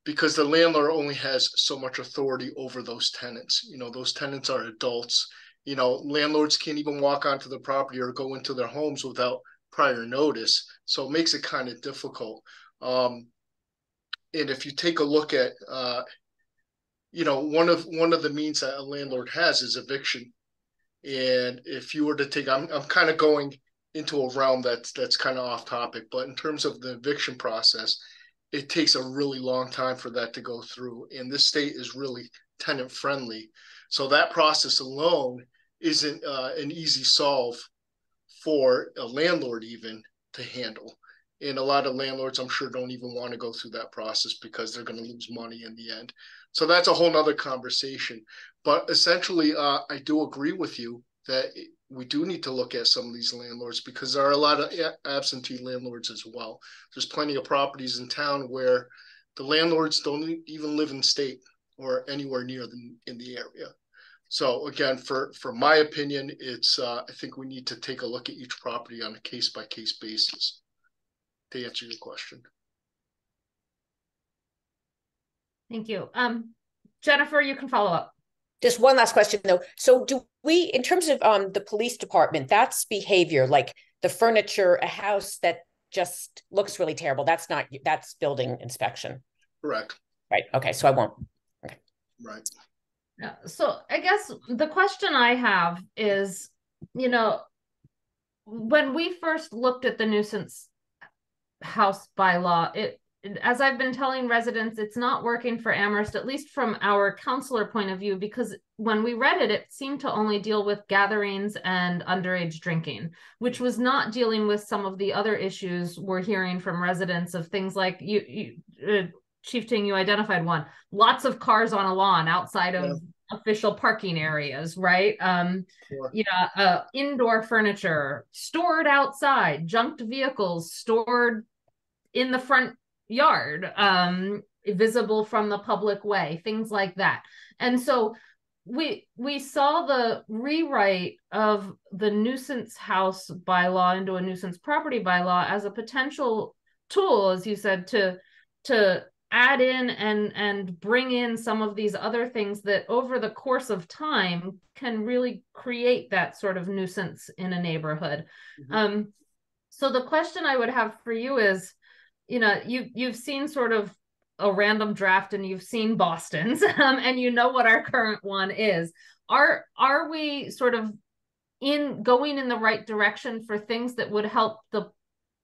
because the landlord only has so much authority over those tenants. You know those tenants are adults. You know landlords can't even walk onto the property or go into their homes without prior notice. So it makes it kind of difficult. Um, and if you take a look at uh, you know one of one of the means that a landlord has is eviction and if you were to take i'm, I'm kind of going into a realm that's that's kind of off topic but in terms of the eviction process it takes a really long time for that to go through and this state is really tenant friendly so that process alone isn't uh, an easy solve for a landlord even to handle. And a lot of landlords, I'm sure, don't even want to go through that process because they're going to lose money in the end. So that's a whole nother conversation. But essentially, uh, I do agree with you that we do need to look at some of these landlords because there are a lot of absentee landlords as well. There's plenty of properties in town where the landlords don't even live in state or anywhere near the, in the area. So again, for for my opinion, it's uh, I think we need to take a look at each property on a case by case basis to answer your question. Thank you. Um, Jennifer, you can follow up. Just one last question though. So do we, in terms of um the police department, that's behavior like the furniture, a house that just looks really terrible. That's not that's building inspection. Correct. Right. Okay. So I won't. Okay. Right. Yeah. So I guess the question I have is, you know, when we first looked at the nuisance house bylaw, it as I've been telling residents, it's not working for Amherst, at least from our councilor point of view, because when we read it, it seemed to only deal with gatherings and underage drinking, which was not dealing with some of the other issues we're hearing from residents of things like you, you uh, Chief Ting, you identified one. Lots of cars on a lawn outside of yeah. official parking areas, right? Um, sure. you know, uh, indoor furniture stored outside, junked vehicles stored in the front yard, um, visible from the public way, things like that. And so we we saw the rewrite of the nuisance house bylaw into a nuisance property bylaw as a potential tool, as you said, to to add in and and bring in some of these other things that over the course of time can really create that sort of nuisance in a neighborhood mm-hmm. um so the question i would have for you is you know you you've seen sort of a random draft and you've seen boston's <laughs> um, and you know what our current one is. Are are we sort of in going in the right direction for things that would help the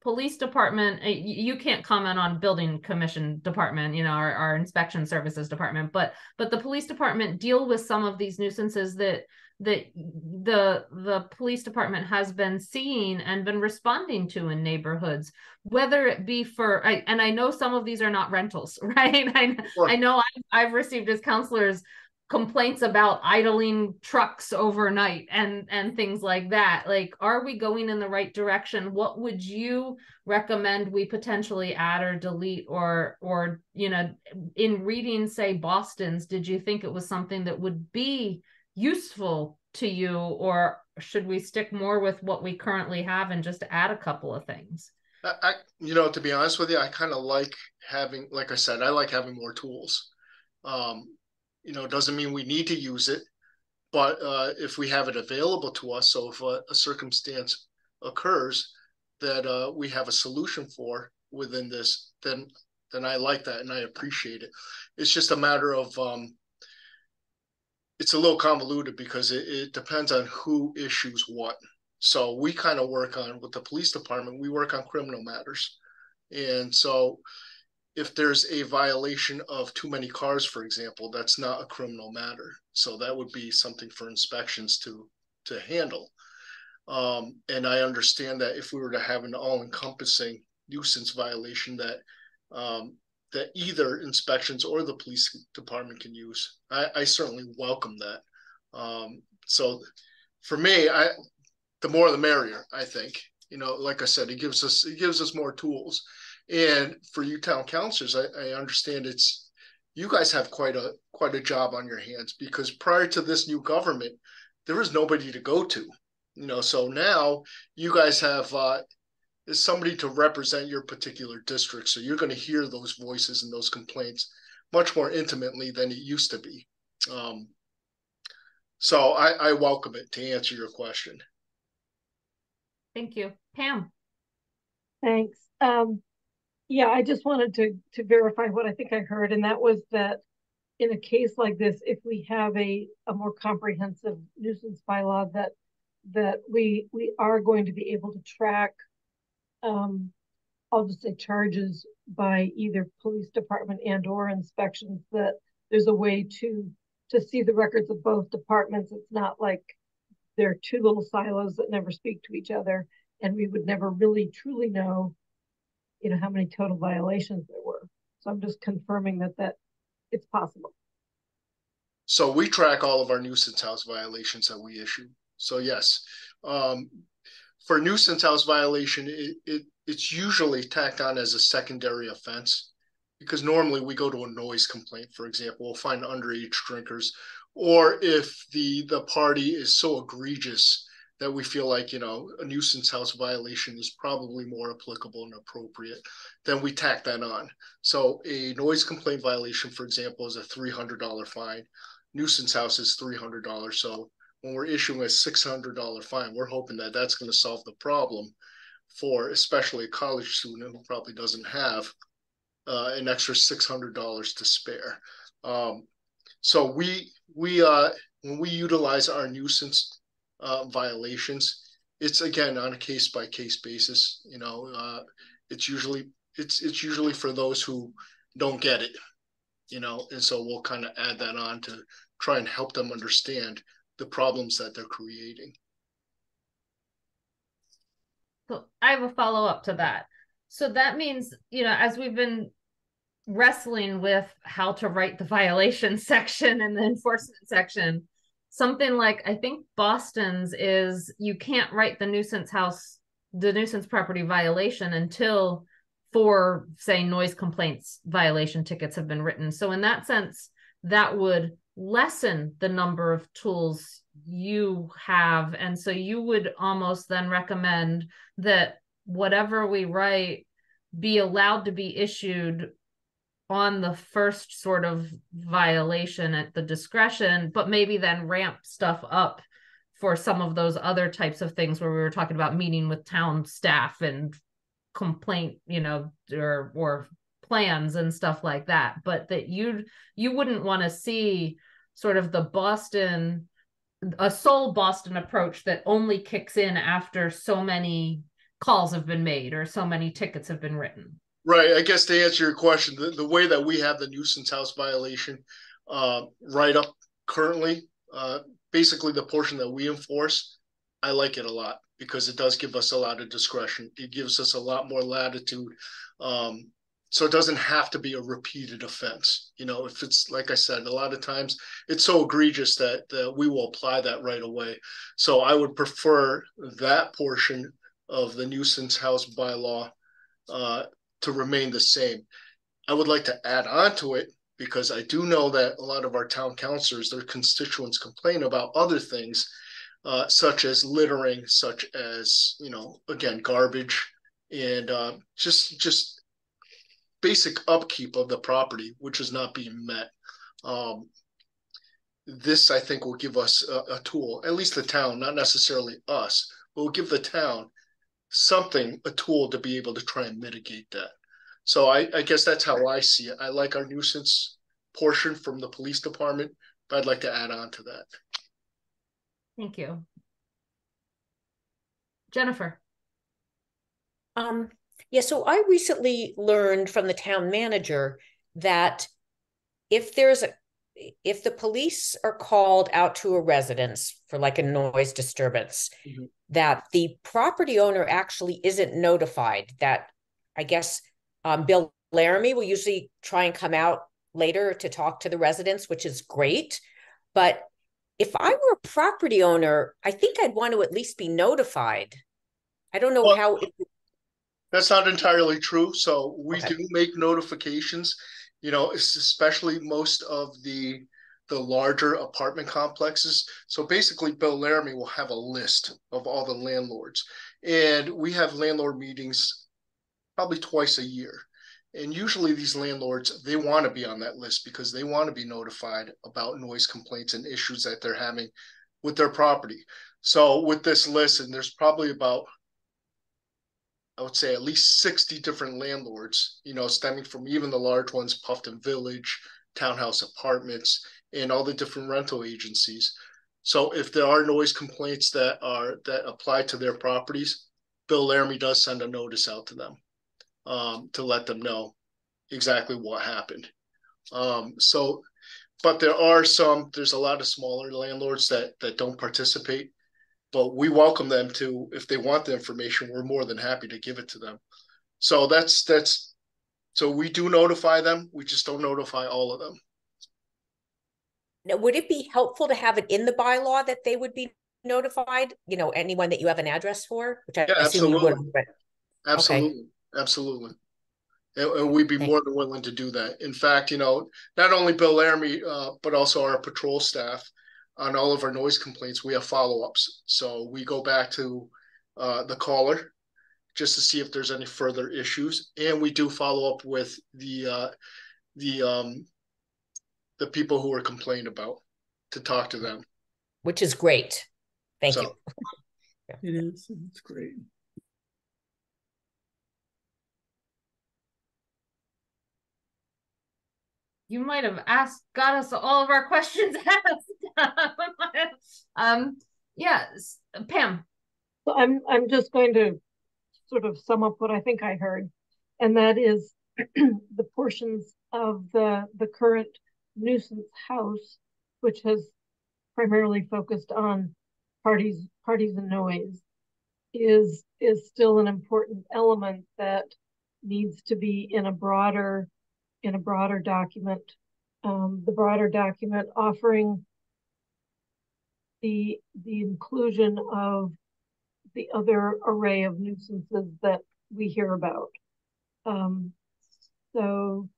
police department? Eh, you can't comment on building commission department you know our, our inspection services department but but the police department deal with some of these nuisances that that the the police department has been seeing and been responding to in neighborhoods whether it be for I, and i know some of these are not rentals <laughs> right? I, sure. I know I've, I've received as councilors complaints about idling trucks overnight and and things like that. Like are we going in the right direction? What would you recommend we potentially add or delete or or you know in reading say boston's did you think it was something that would be useful to you or should we stick more with what we currently have and just add a couple of things I, you know to be honest with you i kind of like having like i said i like having more tools um you know, doesn't mean we need to use it, but uh, if we have it available to us, so if a, a circumstance occurs that uh, we have a solution for within this, then then I like that and I appreciate it. It's just a matter of um, it's a little convoluted because it, it depends on who issues what. So we kind of work on with the police department, we work on criminal matters. And so if there's a violation of too many cars, for example, that's not a criminal matter. So that would be something for inspections to to handle. Um, and I understand that if we were to have an all-encompassing nuisance violation that um, that either inspections or the police department can use, I, I certainly welcome that. Um, so for me, I the more the merrier. I think you know, like I said, it gives us it gives us more tools. And for you town councilors, I, I understand it's you guys have quite a quite a job on your hands because prior to this new government, there was nobody to go to. You know, so now you guys have uh, somebody to represent your particular district. So you're going to hear those voices and those complaints much more intimately than it used to be. Um, so I, I welcome it to answer your question. Thank you. Pam. Thanks. Um, yeah, I just wanted to to verify what I think I heard, and that was that in a case like this, if we have a, a more comprehensive nuisance bylaw, that that we we are going to be able to track um I'll just say charges by either police department and or inspections that there's a way to to see the records of both departments. It's not like there are two little silos that never speak to each other and we would never really truly know you know how many total violations there were. So I'm just confirming that that it's possible. So we track all of our nuisance house violations that we issue. So yes, um, for nuisance house violation, it, it it's usually tacked on as a secondary offense because normally we go to a noise complaint, for example, we'll find underage drinkers, or if the the party is so egregious that we feel like you know a nuisance house violation is probably more applicable and appropriate then we tack that on. So a noise complaint violation for example is a $300 fine. Nuisance house is $300 so when we're issuing a $600 fine we're hoping that that's going to solve the problem for especially a college student who probably doesn't have uh, an extra $600 to spare um, so we we uh, when we utilize our nuisance uh, violations. It's again on a case by case basis. You know, uh, it's usually it's it's usually for those who don't get it. You know, and so we'll kind of add that on to try and help them understand the problems that they're creating. So I have a follow up to that. So that means, you know, as we've been wrestling with how to write the violation <laughs> section and the enforcement section, something like I think Boston's is you can't write the nuisance house, the nuisance property violation until for say noise complaints violation tickets have been written. So in that sense, that would lessen the number of tools you have. And so you would almost then recommend that whatever we write be allowed to be issued on the first sort of violation at the discretion, but maybe then ramp stuff up for some of those other types of things where we were talking about meeting with town staff and complaint, you know, or or plans and stuff like that. But that you you wouldn't want to see sort of the Boston a sole Boston approach that only kicks in after so many calls have been made or so many tickets have been written. Right. I guess to answer your question, the, the way that we have the nuisance house violation uh, right up currently, uh, basically the portion that we enforce, I like it a lot because it does give us a lot of discretion. It gives us a lot more latitude. Um, so it doesn't have to be a repeated offense. You know, if it's like I said, a lot of times it's so egregious that, that we will apply that right away. So I would prefer that portion of the nuisance house bylaw uh, to remain the same. I would like to add on to it because I do know that a lot of our town councilors, their constituents complain about other things, uh, such as littering, such as you know, again, garbage, and uh, just just basic upkeep of the property, which is not being met. Um, this, I think, will give us a, a tool, at least the town, not necessarily us, but will give the town something, a tool to be able to try and mitigate that. So I, I guess that's how I see it. I like our nuisance portion from the police department, but I'd like to add on to that. Thank you. Jennifer. Um, yeah, so I recently learned from the town manager that if there's a if the police are called out to a residence for like a noise disturbance, Mhm. that the property owner actually isn't notified. That I guess um, Bill Laramie will usually try and come out later to talk to the residents, which is great. But if I were a property owner, I think I'd want to at least be notified. I don't know Well, how. It, That's not entirely true. So we Okay. do make notifications, you know, especially most of the the larger apartment complexes. So basically Bill Laramie will have a list of all the landlords. And we have landlord meetings probably twice a year. And usually these landlords, they want to be on that list because they want to be notified about noise complaints and issues that they're having with their property. So with this list, and there's probably about I would say at least 60 different landlords, you know, stemming from even the large ones, Puffton Village, Townhouse Apartments, and all the different rental agencies. So if there are noise complaints that are that apply to their properties, Bill Laramie does send a notice out to them um, to let them know exactly what happened. Um, so, but there are some. There's a lot of smaller landlords that that don't participate but we welcome them to if they want the information we're more than happy to give it to them so that's that's so we do notify them we just don't notify all of them Now, would it be helpful to have it in the bylaw that they would be notified? You know, anyone that you have an address for, which I Yeah, assume you would. absolutely. But absolutely absolutely and, and we'd be Thank- more than willing to do that in fact you know not only bill laramie uh, but also our patrol staff on all of our noise complaints we have follow-ups so we go back to uh, the caller just to see if there's any further issues and we do follow up with the uh, the um the people who were complained about to talk to them which is great. Thank So- you. <laughs> It is, it's great. You might have asked, got us all of our <laughs> questions asked. <laughs> um, yes, Pam. So I'm, I'm just going to sort of sum up what I think I heard. And that is <clears throat> the portions of the, the current nuisance house, which has primarily focused on parties, parties and noise, is, is still an important element that needs to be in a broader, in a broader document. Um, the broader document offering the, the inclusion of the other array of nuisances that we hear about. Um, so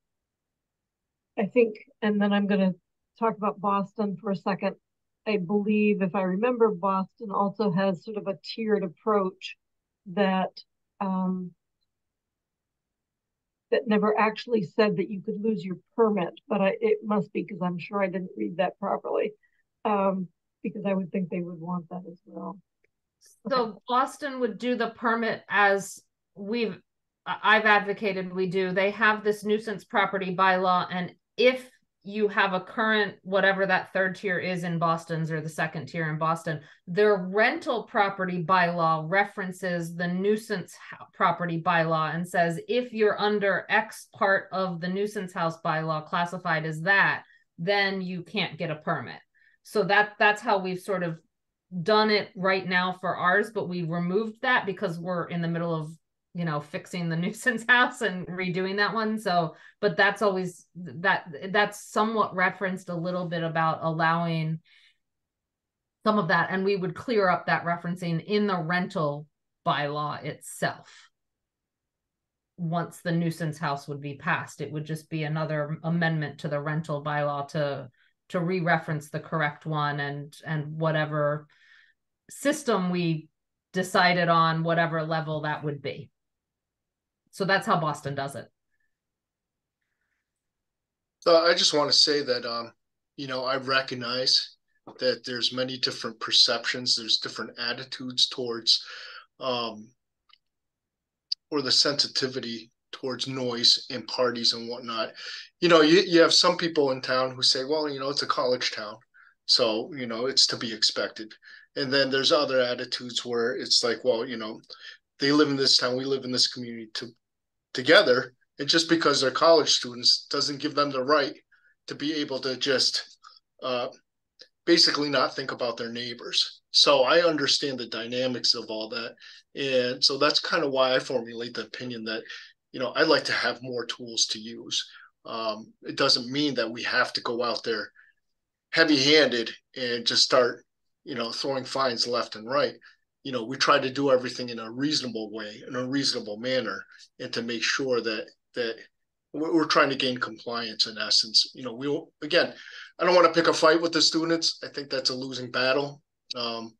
I think, and then I'm gonna talk about Boston for a second. I believe, if I remember, Boston also has sort of a tiered approach that um, that never actually said that you could lose your permit, but I, it must be because I'm sure I didn't read that properly. Um, because I would think they would want that as well. So Boston would do the permit as we've, I've advocated we do. They have this nuisance property bylaw and if you have a current, whatever that third tier is in Boston's or the second tier in Boston, their rental property bylaw references the nuisance property bylaw and says if you're under X part of the nuisance house bylaw classified as that, then you can't get a permit. So that that's how we've sort of done it right now for ours, but we removed that because we're in the middle of, you know, fixing the <laughs> nuisance house and redoing that one. So, but that's always that that's somewhat referenced a little bit about allowing some of that, and we would clear up that referencing in the rental bylaw itself. Once the nuisance house would be passed, it would just be another amendment to the rental bylaw to to re-reference the correct one and and whatever system we decided on whatever level that would be. So that's how boston does it. So I just want to say that, um, you know, I recognize that there's many different perceptions, there's different attitudes towards, um, or the sensitivity towards noise and parties and whatnot. You know, you, you have some people in town who say, well, you know, it's a college town. So, you know, it's to be expected. And then there's other attitudes where it's like, well, you know, they live in this town, we live in this community to, together. And just because they're college students doesn't give them the right to be able to just uh, basically not think about their neighbors. So I understand the dynamics of all that. And so that's kind of why I formulate the opinion that, you know, I'd like to have more tools to use. Um, it doesn't mean that we have to go out there heavy handed and just start, you know, throwing fines left and right. You know, we try to do everything in a reasonable way, in a reasonable manner, and to make sure that that we're trying to gain compliance in essence. You know, we'll again, I don't want to pick a fight with the students. I think that's a losing battle. Um,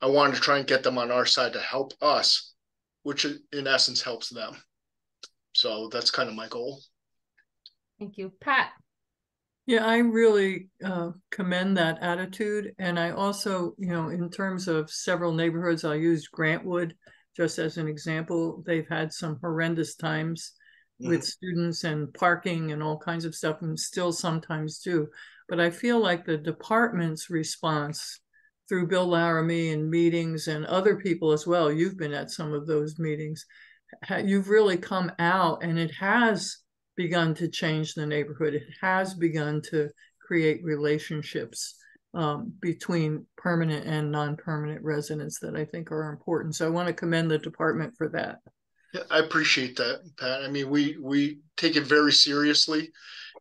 I wanted to try and get them on our side to help us, which in essence helps them. So that's kind of my goal. Thank you, Pat. Yeah, I really uh, commend that attitude. And I also, you know, in terms of several neighborhoods, I used Grantwood just as an example. They've had some horrendous times with mm-hmm. students and parking and all kinds of stuff, and still sometimes do. But I feel like the department's response through Bill Laramie and meetings and other people as well, you've been at some of those meetings, you've really come out and it has begun to change the neighborhood. It has begun to create relationships um, between permanent and non-permanent residents that I think are important. So I want to commend the department for that. Yeah, I appreciate that, Pat. I mean, we we take it very seriously.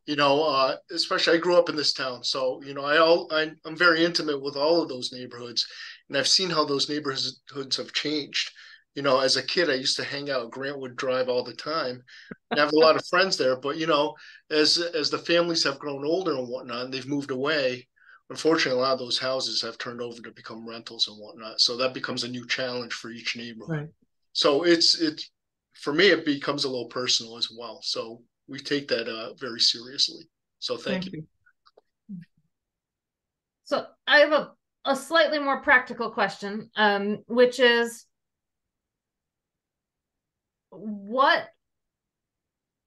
You know, uh, especially I grew up in this town, so you know, I all I, I'm very intimate with all of those neighborhoods, and I've seen how those neighborhoods have changed. You know, as a kid, I used to hang out Grantwood Drive all the time. I have a lot of friends there, but you know, as as the families have grown older and whatnot, and they've moved away. Unfortunately, a lot of those houses have turned over to become rentals and whatnot. So that becomes a new challenge for each neighborhood. Right. So it's it's for me, it becomes a little personal as well. So we take that uh, very seriously. So thank, thank you. you. So I have a, a slightly more practical question, um, which is what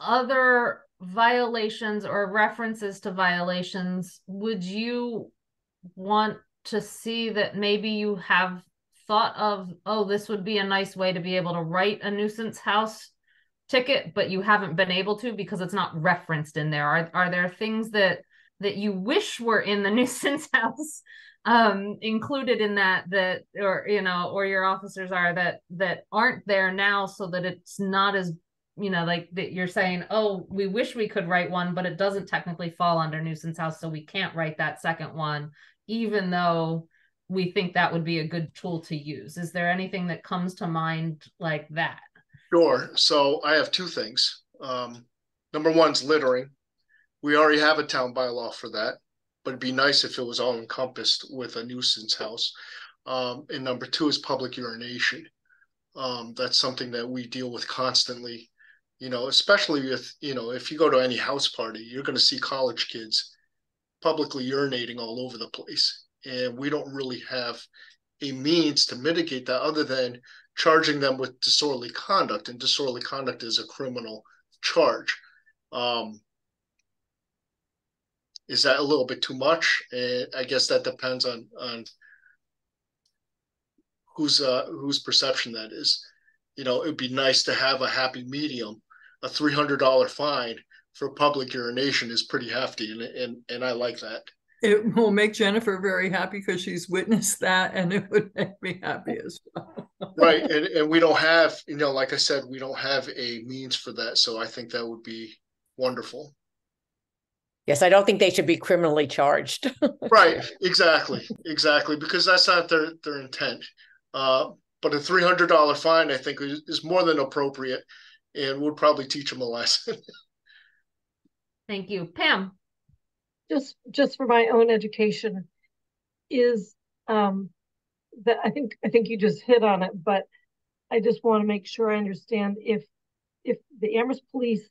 other violations or references to violations would you want to see that maybe you have thought of, oh, this would be a nice way to be able to write a nuisance house ticket, but you haven't been able to because it's not referenced in there? Are are there things that that you wish were in the <laughs> nuisance house um included in that that or you know or your officers are that that aren't there now so that it's not as you know like that you're saying oh we wish we could write one but it doesn't technically fall under nuisance house so we can't write that second one even though we think that would be a good tool to use. Is there anything that comes to mind like that? Sure. So I have two things. Um, number one's littering. We already have a town bylaw for that, but it'd be nice if it was all encompassed with a nuisance house. Um, and number two is public urination. Um, that's something that we deal with constantly. You know, especially with you know, if you go to any house party, you're going to see college kids publicly urinating all over the place and we don't really have a means to mitigate that other than charging them with disorderly conduct, and disorderly conduct is a criminal charge. Um, is that a little bit too much? And I guess that depends on on whose uh, whose perception that is. You know, it'd be nice to have a happy medium. A three hundred dollar fine for public urination is pretty hefty, and and and I like that it will make Jennifer very happy because she's witnessed that, and it would make me happy as well. <laughs> right, and and we don't have, you know, like I said, we don't have a means for that, so I think that would be wonderful. Yes, I don't think they should be criminally charged. <laughs> right, exactly, exactly, because that's not their their intent. Uh, but a three hundred dollar fine, I think, is, is more than appropriate, and would probably teach them a lesson. <laughs> Thank you, Pam just just for my own education is um that I think I think you just hit on it, but I just want to make sure I understand if if the Amherst police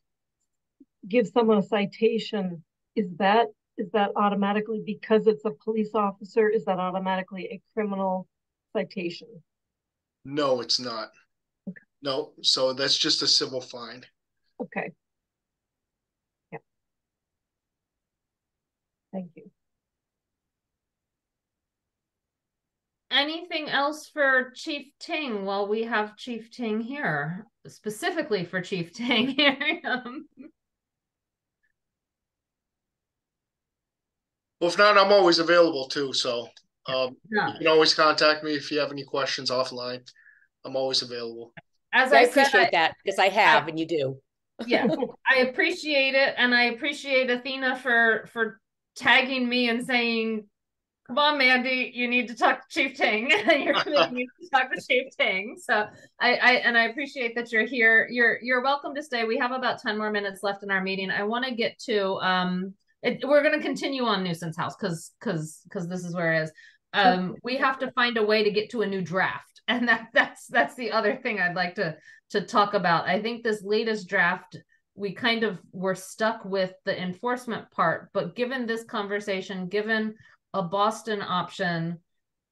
give someone a citation, is that is that automatically because it's a police officer, is that automatically a criminal citation? No, it's not. Okay. No, so that's just a civil fine. Okay. yeah Thank you. anything else for Chief Ting while we have Chief Ting here, specifically for Chief Ting <laughs> here? Well, if not, I'm always available too. So um, no. you can always contact me if you have any questions offline. I'm always available. As I I, appreciate said, I- that because I have and you do. <laughs> yeah, I appreciate it, and I appreciate Athena for for tagging me and saying, "Come on, Mandi, you need to talk to Chief Ting. <laughs> you're committee <laughs> needs to talk to Chief Ting." So I, I and I appreciate that you're here. You're you're welcome to stay. We have about ten more minutes left in our meeting. I want to get to um, it, we're going to continue on nuisance house because because because this is where it is. Um, we have to find a way to get to a new draft, <laughs> and that that's that's the other thing I'd like to to talk about. I think this latest draft, we kind of were stuck with the enforcement part, but given this conversation, given a Boston option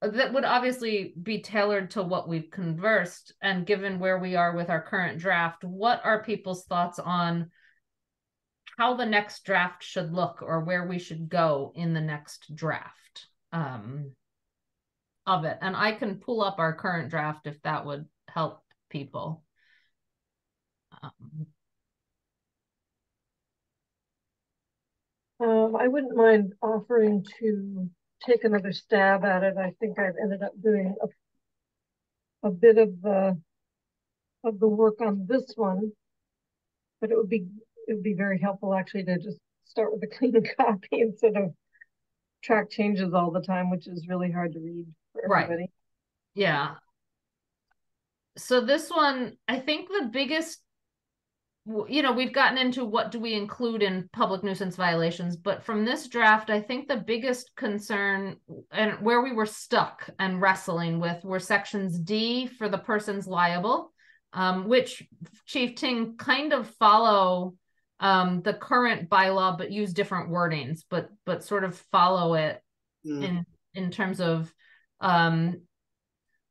uh, that would obviously be tailored to what we've conversed, and given where we are with our current draft, what are people's thoughts on how the next draft should look or where we should go in the next draft um, of it? And I can pull up our current draft if that would help people. Um, Um, I wouldn't mind offering to take another stab at it. I think I've ended up doing a, a bit of the, of the work on this one. But it would be, it would be very helpful actually to just start with a clean <laughs> copy instead of track changes all the time, which is really hard to read for Right. everybody. Yeah. So this one, I think the biggest, you know, we've gotten into what do we include in public nuisance violations, but from this draft, I think the biggest concern and where we were stuck and wrestling with were sections D for the persons liable, um, which Chief Ting kind of follow um, the current bylaw, but use different wordings, but but sort of follow it Mm. in in terms of um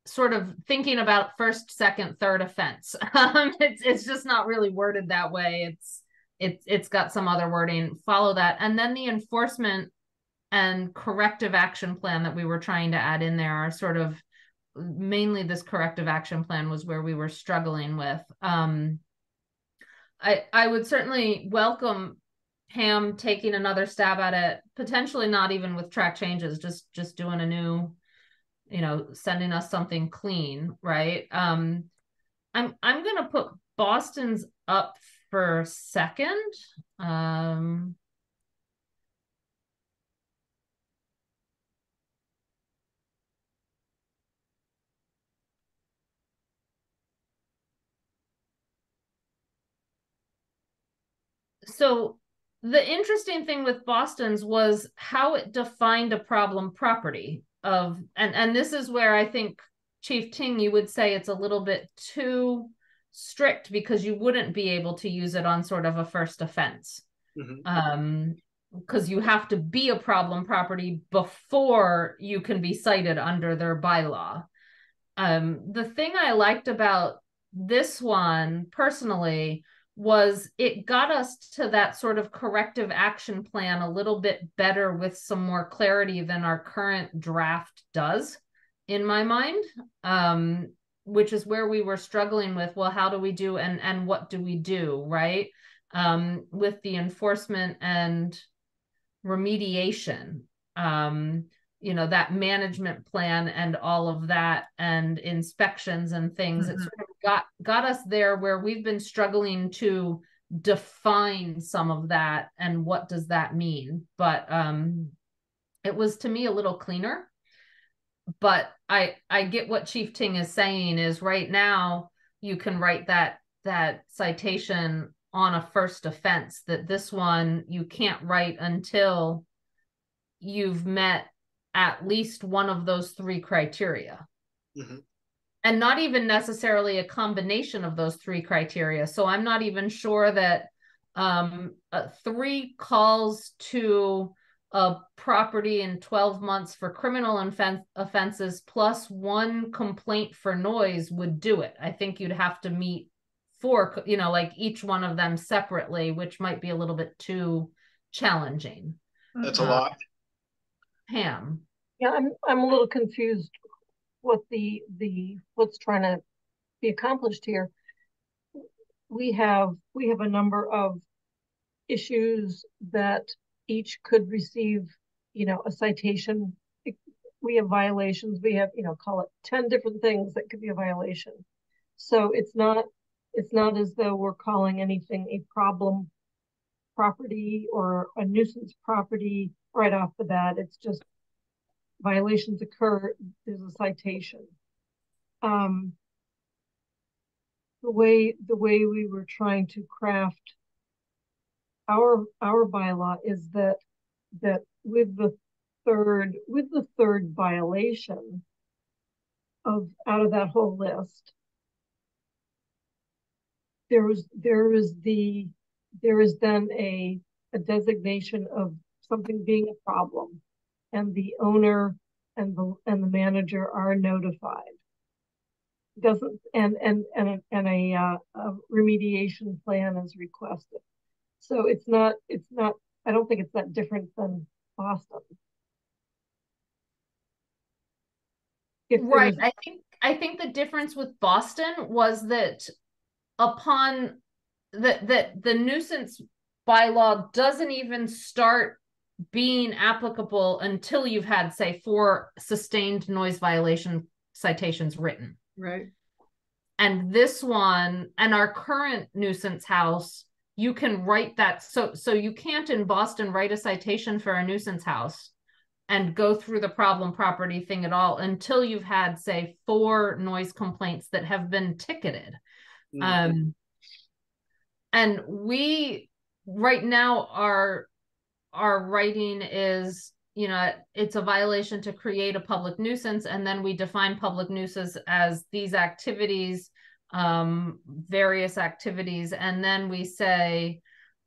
sort of thinking about first second third offense. <laughs> Um it's it's just not really worded that way. It's it's it's got some other wording. Follow that. And then the enforcement and corrective action plan that we were trying to add in there are sort of mainly this corrective action plan was where we were struggling with. Um i i would certainly welcome Pam taking another stab at it, potentially not even with track changes, just just doing a new, you know, sending us something clean, right? Um, I'm I'm gonna put Boston's up for second. Um, so the interesting thing with Boston's was how it defined a problem property of and and this is where I think Chief Ting you would say it's a little bit too strict because you wouldn't be able to use it on sort of a first offense Mhm. um because you have to be a problem property before you can be cited under their bylaw um the thing i liked about this one personally was it got us to that sort of corrective action plan a little bit better with some more clarity than our current draft does in my mind um which is where we were struggling with well how do we do and and what do we do right um with the enforcement and remediation um you know that management plan and all of that and inspections and things it Mhm. sort of got got us there where we've been struggling to define some of that and what does that mean? But um it was to me a little cleaner. But i i get what chief ting is saying is right now you can write that that citation on a first offense that this one you can't write until you've met at least one of those three criteria. Mhm. And not even necessarily a combination of those three criteria. So i'm not even sure that um uh, three calls to a property in 12 months for criminal offen- offenses plus one complaint for noise would do it. I think you'd have to meet four you know like each one of them separately which might be a little bit too challenging. That's a Uh, lot. pam? Yeah, I'm, I'm a little confused what the the what's trying to be accomplished here. We have we have a number of issues that each could receive, you know, a citation. We have violations. We have, you know, call it 10 different things that could be a violation. So it's not it's not as though we're calling anything a problem property or a nuisance property right off the bat. It's just violations occur, there's a citation. Um, the way the way we were trying to craft our our bylaw is that that with the third with the third violation of out of that whole list there was there is the there is then a a designation of something being a problem and the owner and the and the manager are notified. Doesn't and and and a, and a, uh, a remediation plan is requested. So it's not it's not i don't think it's that different than boston. If right i think i think the difference with boston was that upon that that the nuisance bylaw doesn't even start being applicable until you've had say four sustained noise violation citations written. Right. And this one and our current nuisance house you can write that so so you can't in boston write a citation for a nuisance house and go through the problem property thing at all until you've had say four noise complaints that have been ticketed. Mm-hmm. um and we right now our our writing is you know it's a violation to create a public nuisance and then we define public nuisance as these activities um various activities and then we say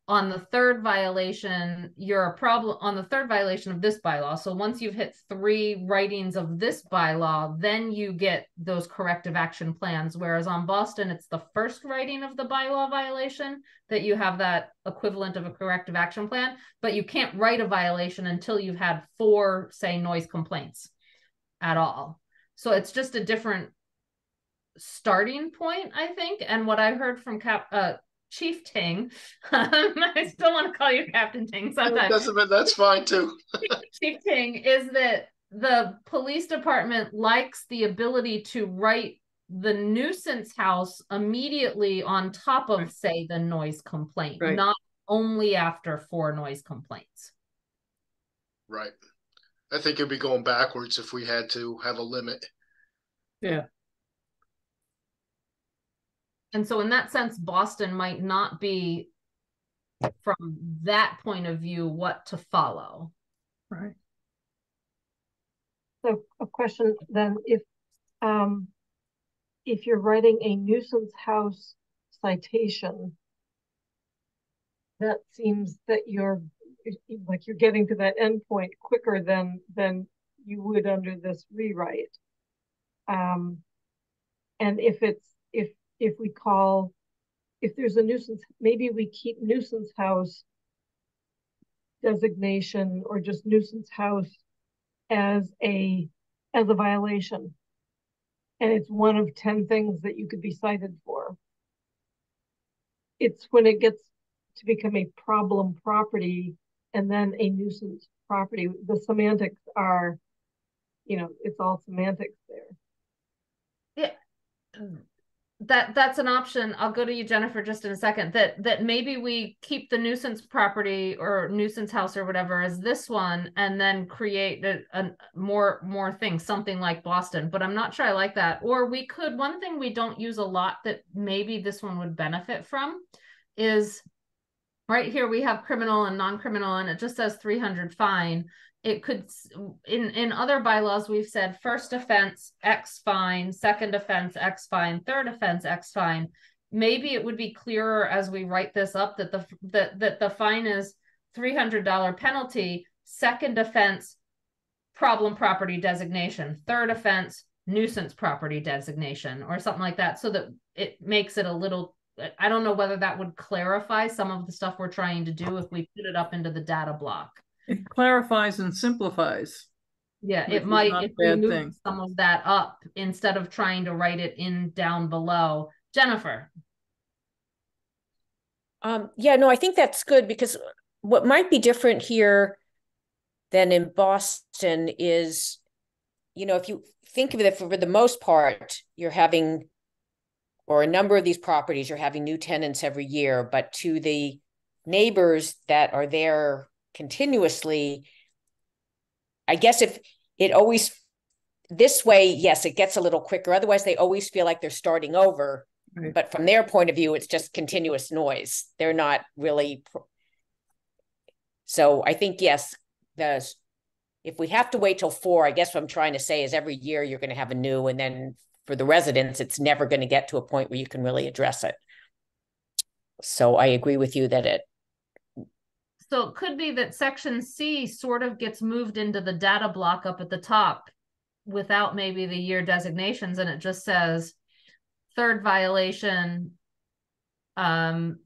on the third violation, you're a problem on the third violation of this bylaw. So once you've hit three writings of this bylaw, then you get those corrective action plans. Whereas on Boston, it's the first writing of the bylaw violation that you have that equivalent of a corrective action plan, but you can't write a violation until you've had four, say, noise complaints at all. So it's just a different starting point, I think. And what I heard from Cap, uh, Chief Ting. <laughs> Um, I still want to call you Captain Ting sometimes. Doesn't that's fine too. <laughs> Chief Ting is that the police department likes the ability to write the nuisance house immediately on top of, say, the noise complaint, right. not only after four noise complaints. Right. I think it'd be going backwards if we had to have a limit. Yeah. And so, in that sense, Boston might not be, from that point of view, what to follow. Right. So, a question then: if um, if you're writing a nuisance house citation, that seems that you're like you're getting to that end point quicker than than you would under this rewrite. Um, and if it's if we call, if there's a nuisance, maybe we keep nuisance house designation or just nuisance house as a as a violation. And it's one of 10 things that you could be cited for. It's when it gets to become a problem property and then a nuisance property. The semantics are, you know, it's all semantics there. Yeah <clears throat> that that's an option. I'll go to you jennifer just in a second that that maybe we keep the nuisance property or nuisance house or whatever as this one and then create a, a more more things something like boston but i'm not sure i like that. Or we could one thing we don't use a lot that maybe this one would benefit from is right here we have criminal and non-criminal and it just says 300 fine it could in in other bylaws we've said first offense x fine second offense x fine third offense x fine. Maybe it would be clearer as we write this up that the that, that the fine is $300 penalty second offense problem property designation third offense nuisance property designation or something like that so that it makes it a little i don't know whether that would clarify some of the stuff we're trying to do if we put it up into the data block it clarifies and simplifies Yeah, it might, not a if we move thing. some of that up instead of trying to write it in down below. Jennifer, Um, yeah, no, I think that's good because what might be different here than in Boston is, you know, if you think of it for the most part, you're having, or a number of these properties, you're having new tenants every year, but to the neighbors that are there continuously, I guess if it always, this way, yes, it gets a little quicker. Otherwise, they always feel like they're starting over. Right. But from their point of view, it's just continuous noise. They're not really. pro- So I think, yes, the, if we have to wait till four, I guess what I'm trying to say is every year you're going to have a new, and then for the residents, it's never going to get to a point where you can really address it. So I agree with you that it, so it could be that section C sort of gets moved into the data block up at the top without maybe the year designations and it just says third violation um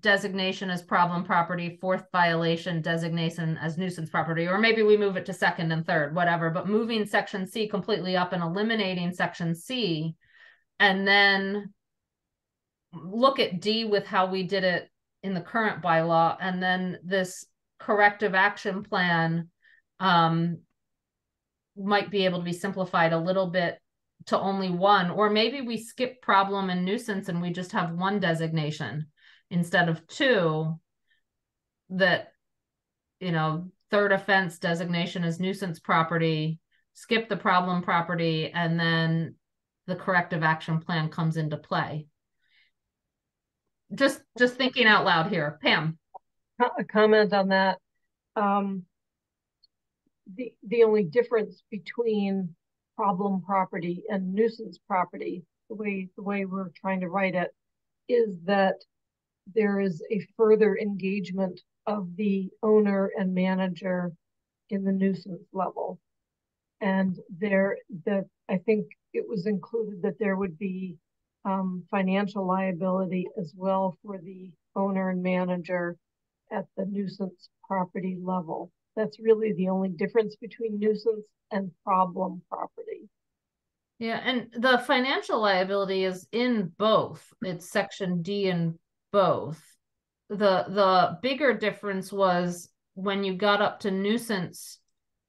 designation as problem property, fourth violation designation as nuisance property, or maybe we move it to second and third, whatever, but moving section C completely up and eliminating section C and then look at D with how we did it in the current bylaw and then this corrective action plan um might be able to be simplified a little bit to only one or maybe we skip problem and nuisance and we just have one designation instead of two that you know third offense designation is nuisance property skip the problem property and then the corrective action plan comes into play just just thinking out loud here pam a comment on that. Um, the, the only difference between problem property and nuisance property, the way, the way we're trying to write it, is that there is a further engagement of the owner and manager in the nuisance level. And there, that, I think it was included that there would be um, financial liability as well for the owner and manager at the nuisance property level. That's really the only difference between nuisance and problem property. Yeah, and the financial liability is in both. It's section D in both. The the bigger difference was when you got up to nuisance,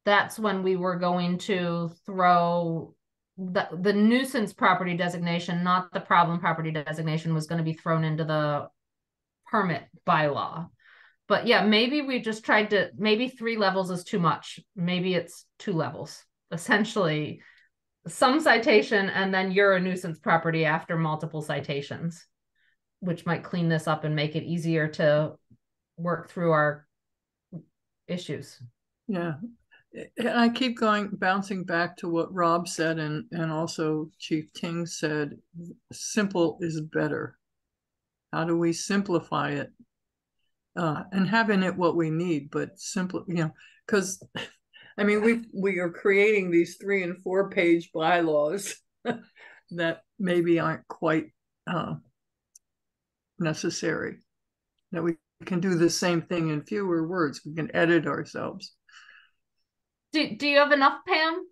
that's when we were going to throw the the nuisance property designation, not the problem property designation, was going to be thrown into the permit bylaw. But yeah, maybe we just tried to maybe three levels is too much. Maybe it's two levels. <laughs> Essentially, some citation and then you're a nuisance property after multiple citations, which might clean this up and make it easier to work through our issues. Yeah. And I keep going, bouncing back to what Rob said and, and also Chief Ting said, simple is better. How do we simplify it? Uh, and having it what we need, but simple, you know, because <laughs> I mean, we we are creating these three and four page bylaws <laughs> that maybe aren't quite uh, necessary. That we can do the same thing in fewer words. We can edit ourselves. Do, do you have enough, Pam?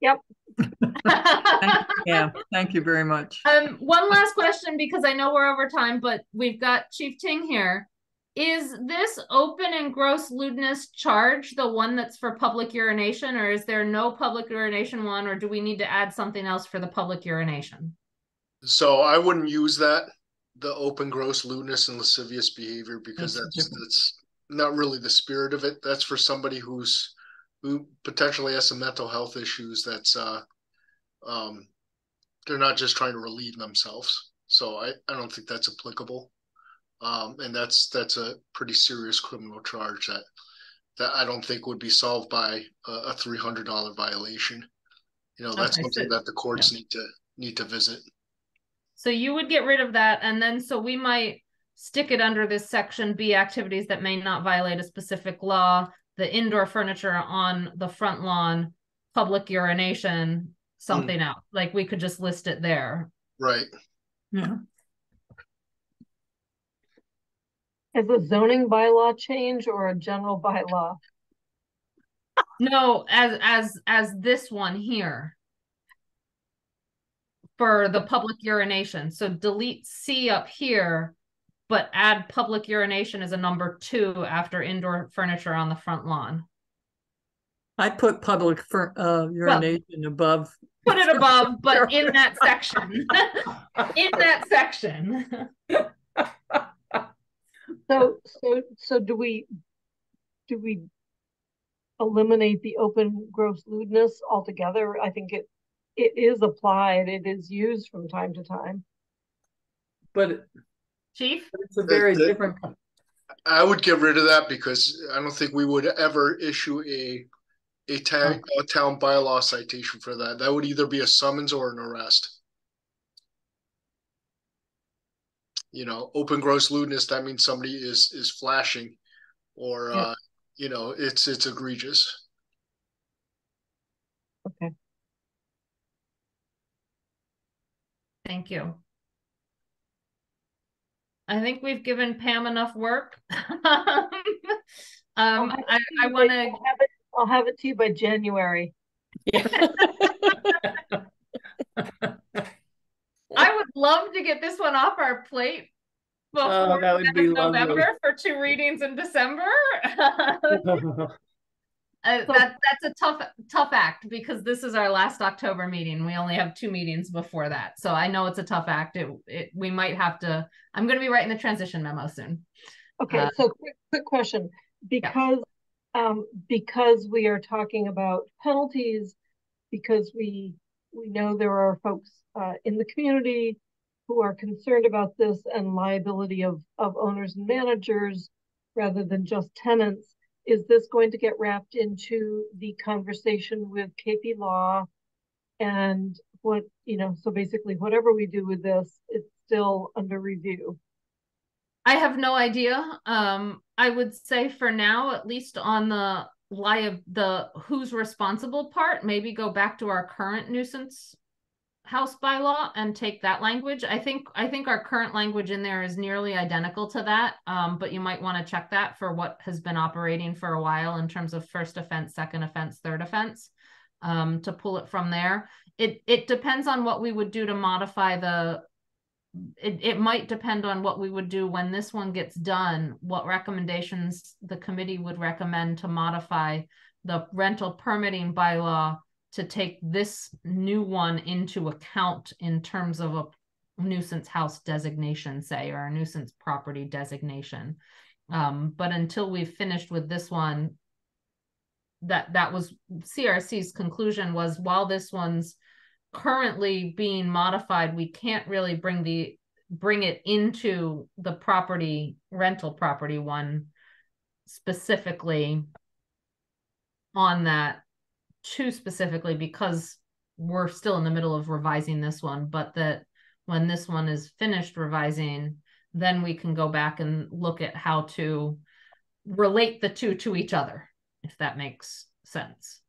Yep. Yeah, <laughs> thank you very much. Um, one last question because I know we're over time, but we've got Chief Ting here. Is this open and gross lewdness charge the one that's for public urination, or is there no public urination one, or do we need to add something else for the public urination? So I wouldn't use that, the open gross lewdness and lascivious behavior, because That's that's that's not really the spirit of it. That's for somebody who's who potentially has some mental health issues. That's uh, um, they're not just trying to relieve themselves. So I I don't think that's applicable. Um, and that's that's a pretty serious criminal charge that that I don't think would be solved by a, a three hundred dollar violation. You know, that's Okay, so- something that the courts need to need to visit. So you would get rid of that, and then so we might stick it under this section B activities that may not violate a specific law, the indoor furniture on the front lawn, public urination, something hmm. else. Like we could just list it there. Right. Yeah, Is a zoning bylaw change or a general bylaw? No, as as as this one here. For the public urination. So delete C up here, but add public urination as a number two after indoor furniture on the front lawn. I put public for uh urination above. Put it above, but <laughs> in that section. <laughs> In that section. <laughs> So, so, so do we, do we eliminate the open gross lewdness altogether? I think it, it is applied, it is used from time to time. But Chief? it's a very the- different, I would get rid of that because I don't think we would ever issue a a town a town bylaw citation for that. That would either be a summons or an arrest. You know, open gross lewdness, that means somebody is is flashing or Yeah. uh you know, it's it's egregious. Okay. Thank you. I think we've given Pam enough work. <laughs> <laughs> Um, I, I wanna, I'll have it- I'll have it to you by January. <laughs> I would love to get this one off our plate. Oh, that would be of lovely. November for two readings in December. Uh, that that's a tough tough act because this is our last October meeting. We only have two meetings before that, so I know it's a tough act. It, it we might have to. I'm going to be writing the transition memo soon. Okay, Uh, so quick, quick question, because, um, because we are talking about penalties, because we, we know there are folks, uh, in the community who are concerned about this and liability of, of owners and managers rather than just tenants, is this going to get wrapped into the conversation with KP Law? And what, you know, so basically whatever we do with this, it's still under review. I have no idea. Um, I would say for now, at least on the lie of the who's responsible part, maybe go back to our current nuisance house bylaw and take that language. I think I think our current language in there is nearly identical to that. Um, but you might want to check that for what has been operating for a while in terms of first offense, second offense, third offense. Um, to pull it from there. It it depends on what we would do to modify the it, it might depend on what we would do when this one gets done, what recommendations the committee would recommend to modify the rental permitting bylaw to take this new one into account in terms of a nuisance house designation, say, or a nuisance property designation. Um, but until we've finished with this one, that that was CRC's conclusion was while this one's currently being modified, we can't really bring the bring it into the property rental property one specifically on that too specifically because we're still in the middle of revising this one, but that when this one is finished revising, then we can go back and look at how to relate the two to each other, if that makes sense.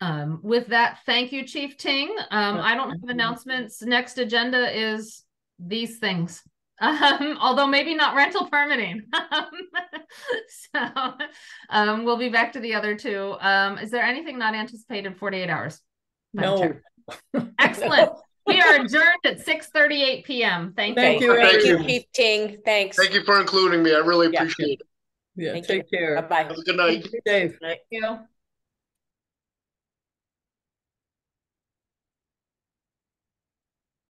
Um, with that, thank you, Chief Ting. Um, I don't have announcements. Next agenda is these things. Um, although maybe not rental permitting. <laughs> so, um, we'll be back to the other two. Um, is there anything not anticipated 48 hours? No. Chair? Excellent. We are adjourned at 6:38 p.m. Thank, Thank you. you, Thank you, everyone. Chief Ting. Thanks. Thank you for including me. I really Yeah. appreciate it. Yeah, Thank you. take care. Bye-bye. Have a good night. Be safe. Thank you.